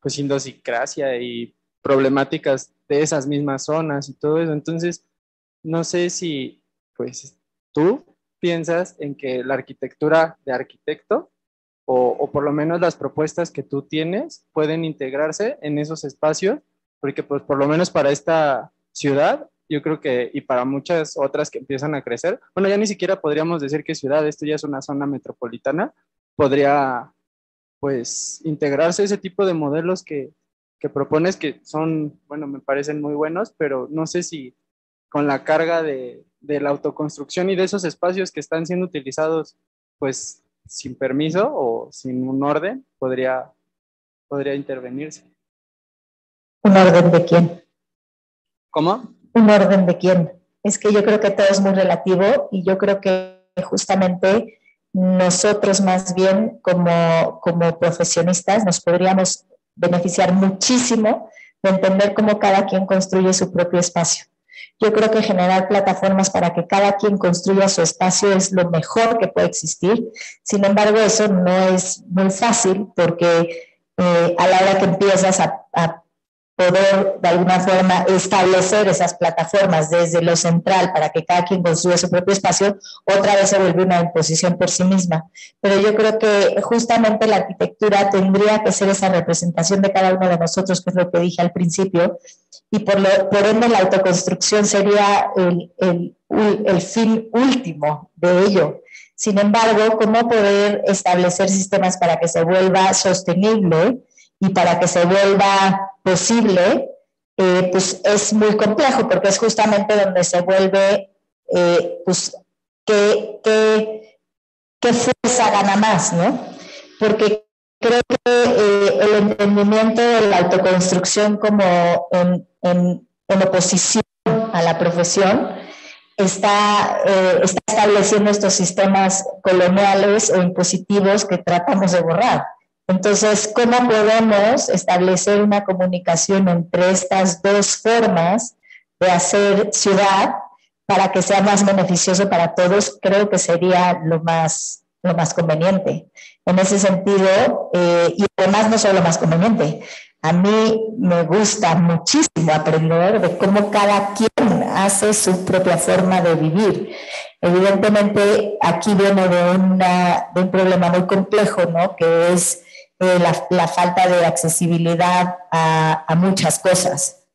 pues idiosincrasia y problemáticas de esas mismas zonas y todo eso. Entonces, no sé si pues tú piensas en que la arquitectura de arquitecto o, por lo menos las propuestas que tú tienes pueden integrarse en esos espacios, porque pues por lo menos para esta ciudad, yo creo que, y para muchas otras que empiezan a crecer, bueno, ya ni siquiera podríamos decir que ciudad, esto ya es una zona metropolitana, podría pues integrarse ese tipo de modelos que, que propones que son, bueno, me parecen muy buenos, pero no sé si con la carga de, de la autoconstrucción y de esos espacios que están siendo utilizados, pues sin permiso o sin un orden, podría, podría intervenirse. ¿Un orden de quién? ¿Cómo? ¿Un orden de quién? Es que yo creo que todo es muy relativo y yo creo que justamente nosotros más bien como, como profesionistas nos podríamos beneficiar muchísimo de entender cómo cada quien construye su propio espacio. Yo creo que generar plataformas para que cada quien construya su espacio es lo mejor que puede existir. Sin embargo, eso no es muy fácil porque eh, a la hora que empiezas a, a poder de alguna forma establecer esas plataformas desde lo central para que cada quien construya su propio espacio, otra vez se vuelve una imposición por sí misma. Pero yo creo que justamente la arquitectura tendría que ser esa representación de cada uno de nosotros, que es lo que dije al principio, y por, lo, por ende la autoconstrucción sería el, el, el fin último de ello. Sin embargo, ¿cómo poder establecer sistemas para que se vuelva sostenible y para que se vuelva posible, eh, pues es muy complejo porque es justamente donde se vuelve, eh, pues, ¿qué, qué, fuerza gana más, ¿no? Porque creo que eh, el entendimiento de la autoconstrucción como en, en, en oposición a la profesión está, está estableciendo estos sistemas coloniales o impositivos que tratamos de borrar. Entonces, ¿cómo podemos establecer una comunicación entre estas dos formas de hacer ciudad para que sea más beneficioso para todos? Creo que sería lo más, lo más conveniente. En ese sentido, eh, y además no solo lo más conveniente, a mí me gusta muchísimo aprender de cómo cada quien hace su propia forma de vivir. Evidentemente, aquí viene de, una, de un problema muy complejo, ¿no? Que es eh, la, falta de accesibilidad a, a, muchas cosas.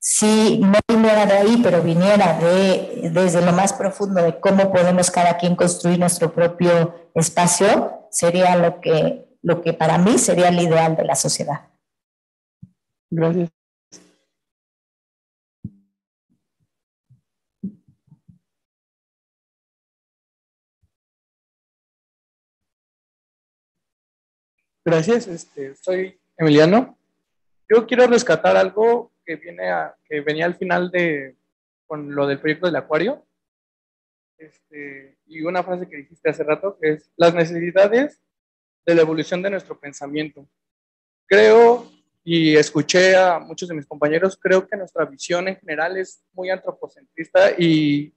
Si no viniera de ahí, pero viniera de, desde lo más profundo de cómo podemos cada quien construir nuestro propio espacio, sería lo que, lo que para mí sería el ideal de la sociedad. Gracias. Gracias, este, soy Emiliano. Yo quiero rescatar algo que viene a, que venía al final de con lo del proyecto del acuario. Este, y una frase que dijiste hace rato, que es las necesidades de la evolución de nuestro pensamiento. Creo y escuché a muchos de mis compañeros, creo que nuestra visión en general es muy antropocentrista y,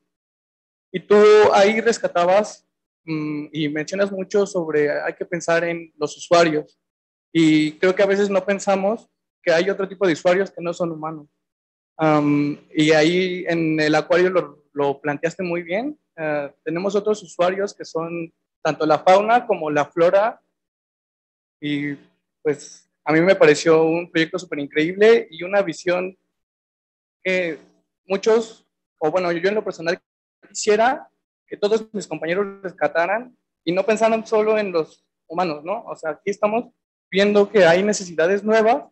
y tú ahí rescatabas y mencionas mucho sobre hay que pensar en los usuarios y creo que a veces no pensamos que hay otro tipo de usuarios que no son humanos. Um, y ahí en el acuario lo, lo planteaste muy bien. Uh, tenemos otros usuarios que son tanto la fauna como la flora y pues a mí me pareció un proyecto súper increíble y una visión que muchos, o bueno, yo en lo personal quisiera que todos mis compañeros rescataran y no pensaran solo en los humanos, ¿no? O sea, aquí estamos viendo que hay necesidades nuevas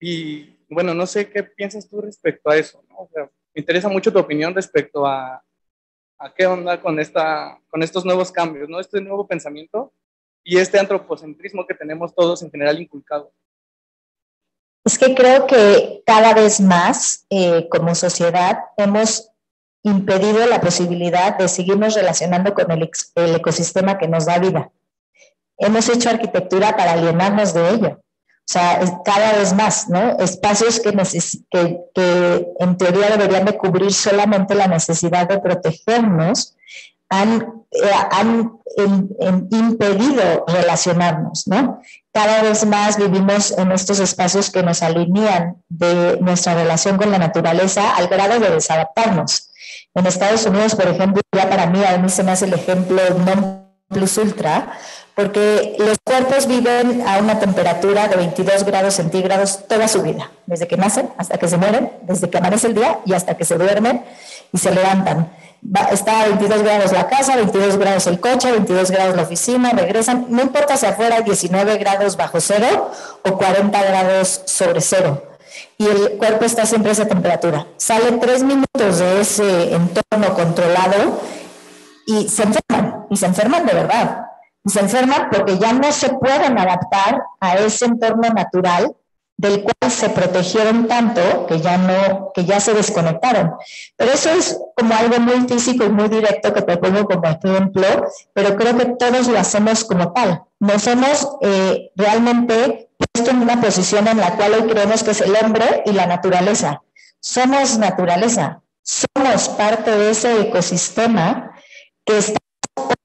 y bueno, no sé qué piensas tú respecto a eso, ¿no? O sea, me interesa mucho tu opinión respecto a, a qué onda con, esta, con estos nuevos cambios, ¿no? Este nuevo pensamiento y este antropocentrismo que tenemos todos en general inculcado. Es que creo que cada vez más eh, como sociedad hemos impedido la posibilidad de seguirnos relacionando con el, ecosistema que nos da vida. Hemos hecho arquitectura para alienarnos de ello. O sea, cada vez más, ¿no? Espacios que, que, en teoría deberían de cubrir solamente la necesidad de protegernos, han, eh, impedido relacionarnos, ¿no? Cada vez más vivimos en estos espacios que nos alinean de nuestra relación con la naturaleza al grado de desadaptarnos. En Estados Unidos, por ejemplo, ya para mí, a mí se me hace el ejemplo non plus ultra, porque los cuerpos viven a una temperatura de 22 grados centígrados toda su vida, desde que nacen hasta que se mueren, desde que amanece el día y hasta que se duermen y se levantan. está a 22 grados la casa, 22 grados el coche, 22 grados la oficina, regresan, no importa si afuera hay 19 grados bajo cero o 40 grados sobre cero. Y el cuerpo está siempre a esa temperatura. Sale tres minutos de ese entorno controlado y se enferman, y se enferman de verdad y se enferman porque ya no se pueden adaptar a ese entorno natural del cual se protegieron tanto que ya no, que ya se desconectaron. Pero eso es como algo muy físico y muy directo que te pongo como ejemplo, pero creo que todos lo hacemos como tal. Nos hemos eh, realmente puesto en una posición en la cual hoy creemos que es el hombre y la naturaleza. Somos naturaleza, somos parte de ese ecosistema que está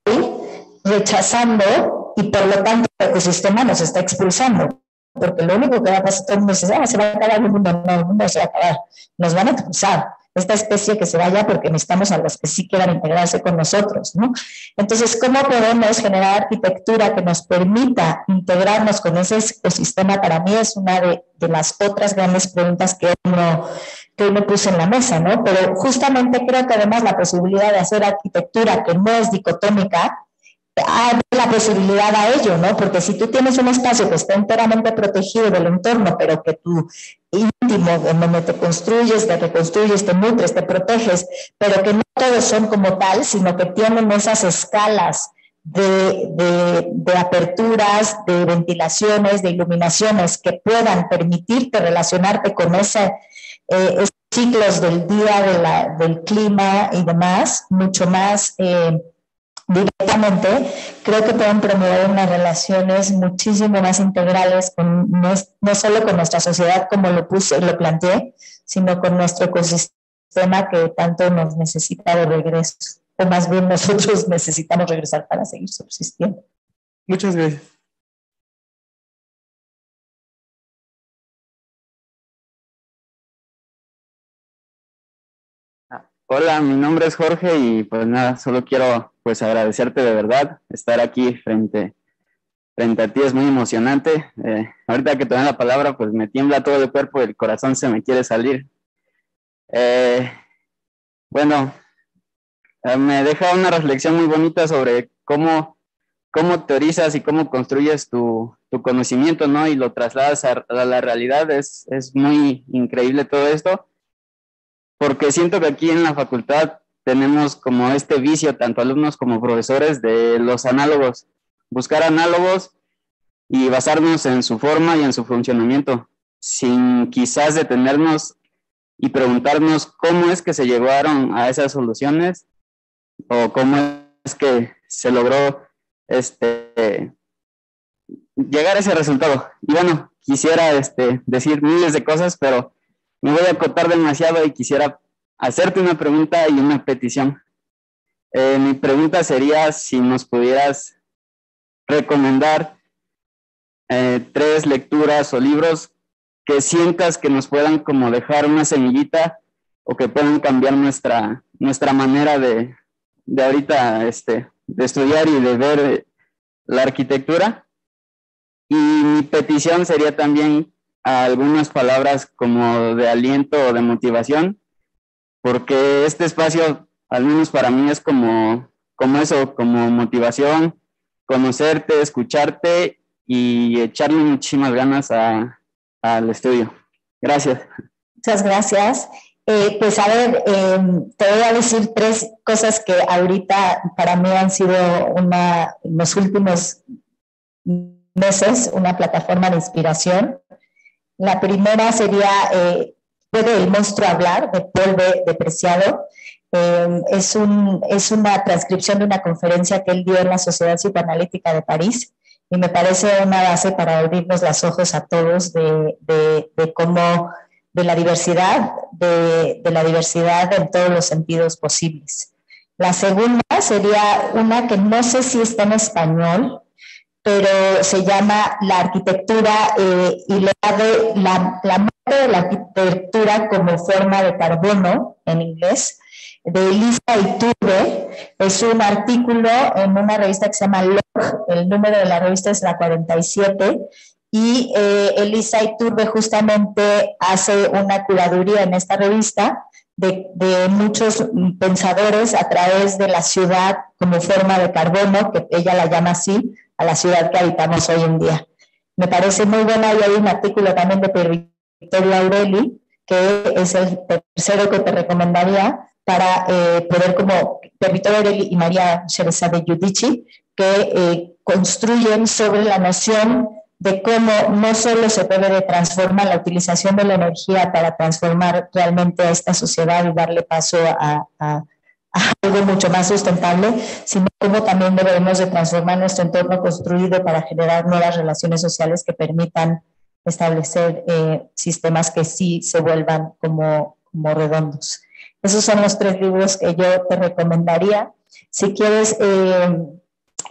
hoy rechazando y por lo tanto el ecosistema nos está expulsando. Porque lo único que va a pasar, todo el mundo dice, ah, se va a acabar el mundo, no, el mundo se va a acabar. Nos van a expulsar. Esta especie que se vaya porque necesitamos a los que sí quieran integrarse con nosotros, ¿no? Entonces, ¿cómo podemos generar arquitectura que nos permita integrarnos con ese ecosistema? Para mí es una de, las otras grandes preguntas que uno que me puse en la mesa, ¿no? Pero justamente creo que además la posibilidad de hacer arquitectura que no es dicotómica, la posibilidad a ello, ¿no? Porque si tú tienes un espacio que está enteramente protegido del entorno, pero que tu íntimo, en donde te construyes, te reconstruyes, te nutres, te proteges, pero que no todos son como tal, sino que tienen esas escalas de, de, aperturas, de ventilaciones, de iluminaciones que puedan permitirte relacionarte con eh, esos ciclos del día, del clima y demás, mucho más... Eh, directamente, creo que pueden promover unas relaciones muchísimo más integrales, con, no, solo con nuestra sociedad como lo puse, lo planteé, sino con nuestro ecosistema que tanto nos necesita de regreso, o más bien nosotros *laughs* necesitamos regresar para seguir subsistiendo. Muchas gracias. Hola, mi nombre es Jorge y pues nada, solo quiero pues agradecerte de verdad estar aquí frente, frente a ti, es muy emocionante. Eh, ahorita que te la palabra, pues me tiembla todo el cuerpo, el corazón se me quiere salir. Eh, bueno, eh, me deja una reflexión muy bonita sobre cómo, cómo teorizas y cómo construyes tu, tu conocimiento, ¿no? Y lo trasladas a, a la realidad, es, es muy increíble todo esto porque siento que aquí en la facultad tenemos como este vicio, tanto alumnos como profesores, de los análogos, buscar análogos y basarnos en su forma y en su funcionamiento, sin quizás detenernos y preguntarnos cómo es que se llegaron a esas soluciones o cómo es que se logró este, llegar a ese resultado. Y bueno, quisiera este, decir miles de cosas, pero me voy a acotar demasiado y quisiera hacerte una pregunta y una petición. Eh, mi pregunta sería si nos pudieras recomendar eh, tres lecturas o libros que sientas que nos puedan como dejar una semillita o que puedan cambiar nuestra, nuestra manera de, de ahorita este, de estudiar y de ver la arquitectura. Y mi petición sería también algunas palabras como de aliento o de motivación, porque este espacio, al menos para mí, es como, como eso, como motivación, conocerte, escucharte y echarle muchísimas ganas al estudio. Gracias. Muchas gracias. Eh, pues a ver, em, te voy a decir tres cosas que ahorita para mí han sido una, en los últimos meses una plataforma de inspiración. La primera sería eh, ¿Puede el monstruo hablar? de Paul B. Preciado. Eh, es, un, es una transcripción de una conferencia que él dio en la Sociedad Psicoanalítica de París y me parece una base para abrirnos los ojos a todos de, de, de cómo, de la diversidad, de, de la diversidad en todos los sentidos posibles. La segunda sería una que no sé si está en español, pero se llama la arquitectura eh, y le de la, la muerte de la arquitectura como forma de carbono en inglés. de Elisa Iturbe. Es un artículo en una revista que se llama Log, el número de la revista es la 47, y eh, Elisa Iturbe justamente hace una curaduría en esta revista de, de, muchos pensadores a través de la ciudad como forma de carbono, que ella la llama así, a la ciudad que habitamos hoy en día. Me parece muy buena y hay un artículo también de Victoria Aureli, que es el tercero que te recomendaría para eh, poder como Victoria Aureli y María Cereza de Giudici, que eh, construyen sobre la noción de cómo no solo se debe de transformar la utilización de la energía para transformar realmente a esta sociedad y darle paso a, a, algo mucho más sustentable, sino cómo también debemos de transformar nuestro entorno construido para generar nuevas relaciones sociales que permitan establecer eh, sistemas que sí se vuelvan como, como redondos. Esos son los tres libros que yo te recomendaría. Si quieres eh,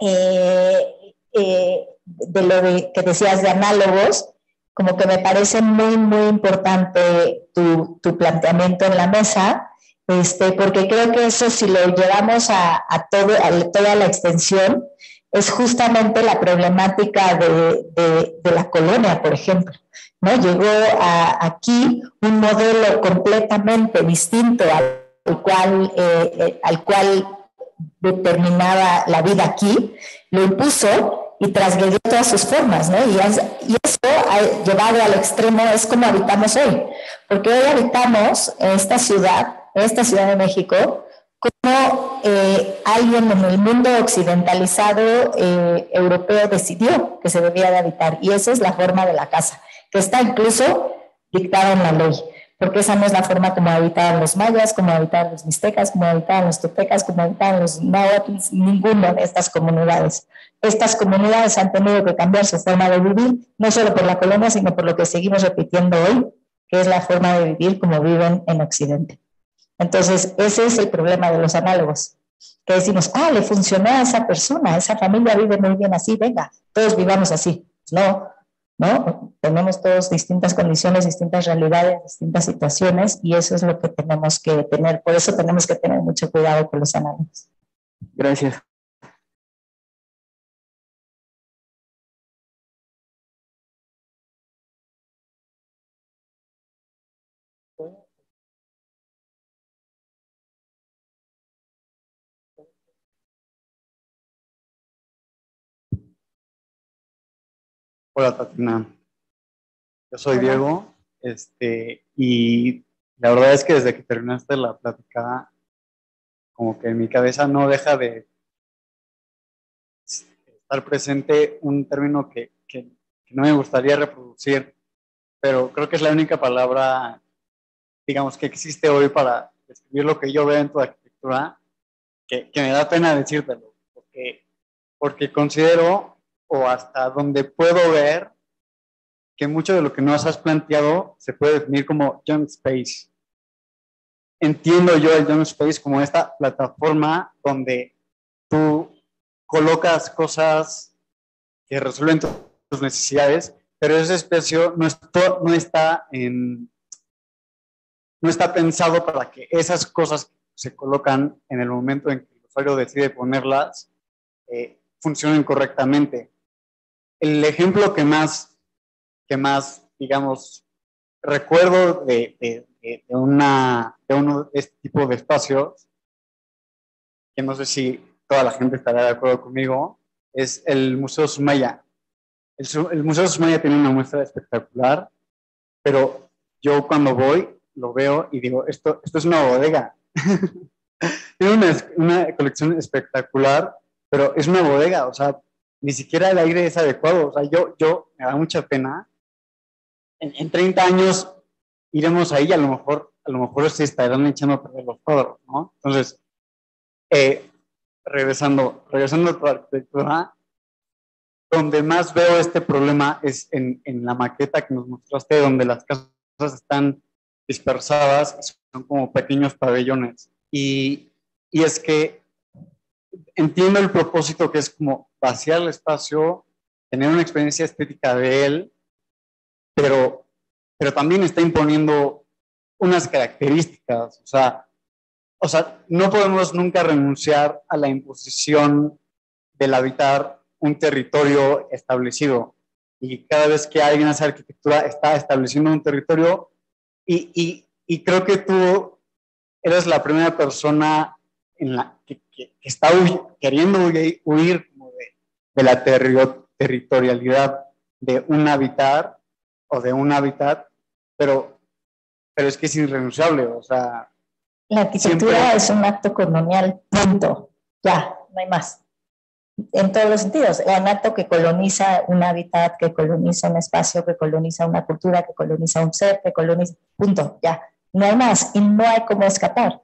eh, de lo que decías de análogos, como que me parece muy, muy importante tu, tu planteamiento en la mesa, este, porque creo que eso si lo llevamos a, todo, a toda la extensión, es justamente la problemática de, de, de la colonia, por ejemplo. ¿no? Llegó a, aquí un modelo completamente distinto al cual, eh, eh al cual determinaba la vida aquí, lo impuso y trasgredió todas sus formas, ¿no? Y, y eso llevado al extremo es como habitamos hoy, porque hoy habitamos en esta ciudad, esta Ciudad de México, como eh, alguien en el mundo occidentalizado eh, europeo decidió que se debía de habitar, y esa es la forma de la casa, que está incluso dictada en la ley porque esa no es la forma como habitaban los mayas, como habitaban los mixtecas, como habitaban los topecas, como habitaban los náhuatl, ninguna de estas comunidades. Estas comunidades han tenido que cambiar su forma de vivir, no solo por la colonia, sino por lo que seguimos repitiendo hoy, que es la forma de vivir como viven en Occidente. Entonces, ese es el problema de los análogos, que decimos, ah, le funcionó a esa persona, esa familia vive muy bien así, venga, todos vivamos así. No, ¿no? Tenemos todos distintas condiciones, distintas realidades, distintas situaciones y eso es lo que tenemos que tener, por eso tenemos que tener mucho cuidado con los análisis. Gracias. Hola Tatiana, yo soy Diego este, y la verdad es que desde que terminaste la plática, como que en mi cabeza no deja de estar presente un término que, que, no me gustaría reproducir, pero creo que es la única palabra, digamos, que existe hoy para describir lo que yo veo en tu arquitectura, que, que me da pena decírtelo, porque, porque considero o hasta donde puedo ver que mucho de lo que nos has planteado se puede definir como Young Space. Entiendo yo el Young Space como esta plataforma donde tú colocas cosas que resuelven tus necesidades, pero ese espacio no, no está en, no está pensado para que esas cosas se colocan en el momento en que el usuario decide ponerlas eh, funcionen correctamente el ejemplo que más, que más digamos, recuerdo de, una, de uno de este tipo de espacios, que no sé si toda la gente estará de acuerdo conmigo, es el Museo Sumaya. El, el Museo Sumaya tiene una muestra espectacular, pero yo cuando voy lo veo y digo, esto, esto es una bodega. *laughs* tiene una, una colección espectacular, pero es una bodega, o sea, ni siquiera el aire es adecuado. O sea, yo, yo me da mucha pena. En, en 30 años iremos ahí a lo mejor, a lo mejor se estarán echando a perder los cuadros, ¿no? Entonces, eh, regresando, regresando a tu arquitectura, donde más veo este problema es en, en, la maqueta que nos mostraste, donde las casas están dispersadas, son como pequeños pabellones. Y, y es que entiendo el propósito que es como vaciar el espacio, tener una experiencia estética de él, pero, pero también está imponiendo unas características. O sea, o sea, no podemos nunca renunciar a la imposición del habitar un territorio establecido. Y cada vez que alguien hace arquitectura está estableciendo un territorio y, y, y creo que tú eres la primera persona en la que, que, está queriendo huir, de, la territorialidad de un habitar o de un hábitat, pero, pero es que es irrenunciable, o sea... La arquitectura siempre... es un acto colonial, punto, ya, no hay más. En todos los sentidos, es un acto que coloniza un hábitat, que coloniza un espacio, que coloniza una cultura, que coloniza un ser, que coloniza, punto, ya, no hay más y no hay cómo escapar.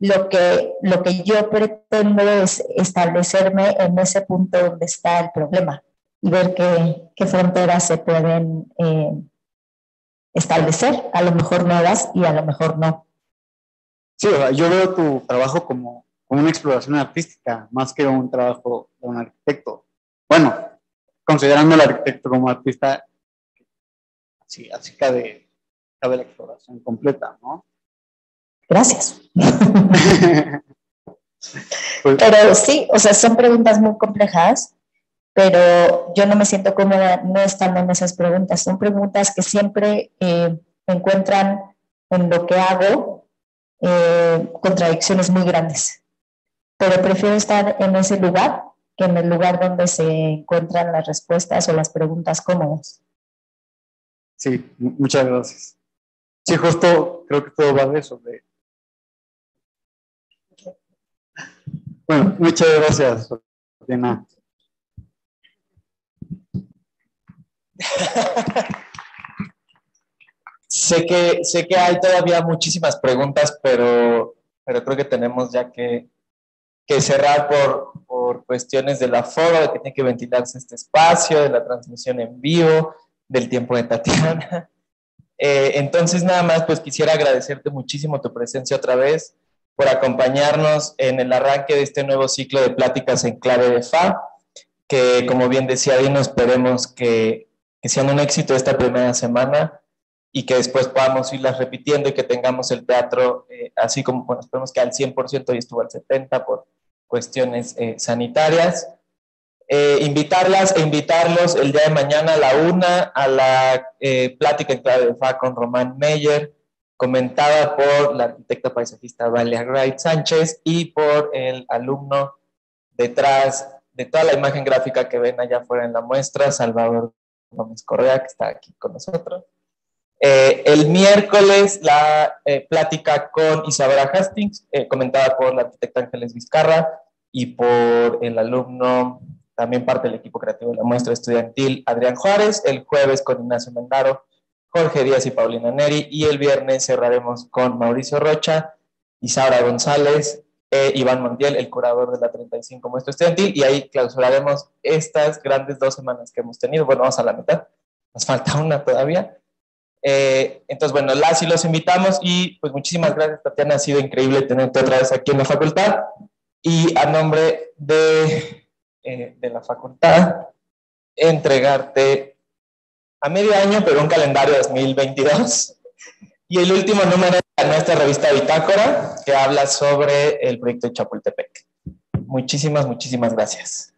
Lo que, lo que yo pretendo es establecerme en ese punto donde está el problema y ver qué, qué fronteras se pueden eh, establecer, a lo mejor nuevas y a lo mejor no. Sí, yo veo tu trabajo como, como una exploración artística, más que un trabajo de un arquitecto. Bueno, considerando al arquitecto como artista, así, así cabe, cabe la exploración completa, ¿no? Gracias. *laughs* Pero sí, o sea, son preguntas muy complejas, pero yo no me siento cómoda no estando en esas preguntas. Son preguntas que siempre eh, encuentran en lo que hago eh, contradicciones muy grandes. Pero prefiero estar en ese lugar que en el lugar donde se encuentran las respuestas o las preguntas cómodas. Sí, muchas gracias. Sí, justo creo que todo va de eso, de Bueno, muchas gracias, *laughs* sé, que, sé que hay todavía muchísimas preguntas, pero, pero creo que tenemos ya que, que cerrar por, por cuestiones del aforo, de que tiene que ventilarse este espacio, de la transmisión en vivo, del tiempo de Tatiana. *laughs* Eh, entonces, nada más, pues quisiera agradecerte muchísimo tu presencia otra vez por acompañarnos en el arranque de este nuevo ciclo de pláticas en clave de FA, que como bien decía Dino, esperemos que, que sean un éxito esta primera semana y que después podamos irlas repitiendo y que tengamos el teatro eh, así como, bueno, esperemos que al 100% y estuvo al 70% por cuestiones eh, sanitarias. Eh, invitarlas e invitarlos el día de mañana a la una a la eh, plática en clave de FA con Román Meyer, comentada por la arquitecta paisajista Valia Wright Sánchez y por el alumno detrás de toda la imagen gráfica que ven allá afuera en la muestra, Salvador Gómez Correa, que está aquí con nosotros. Eh, el miércoles la eh, plática con Isabela Hastings, eh, comentada por la arquitecta Ángeles Vizcarra y por el alumno, también parte del equipo creativo de la muestra estudiantil, Adrián Juárez. El jueves con Ignacio Mendaro Jorge Díaz y Paulina Neri. Y el viernes cerraremos con Mauricio Rocha, Isaura González, e Iván Montiel, el curador de la 35 Muestra Estudiantil. Y ahí clausuraremos estas grandes dos semanas que hemos tenido. Bueno, vamos a la mitad. Nos falta una todavía. Eh, entonces, bueno, las y los invitamos y pues muchísimas gracias, Tatiana. Ha sido increíble tenerte otra vez aquí en la facultad. Y a nombre de, eh, de la facultad, entregarte a medio año, pero un calendario 2022. Y el último número de nuestra revista Bitácora, que habla sobre el proyecto de Chapultepec. Muchísimas, muchísimas gracias.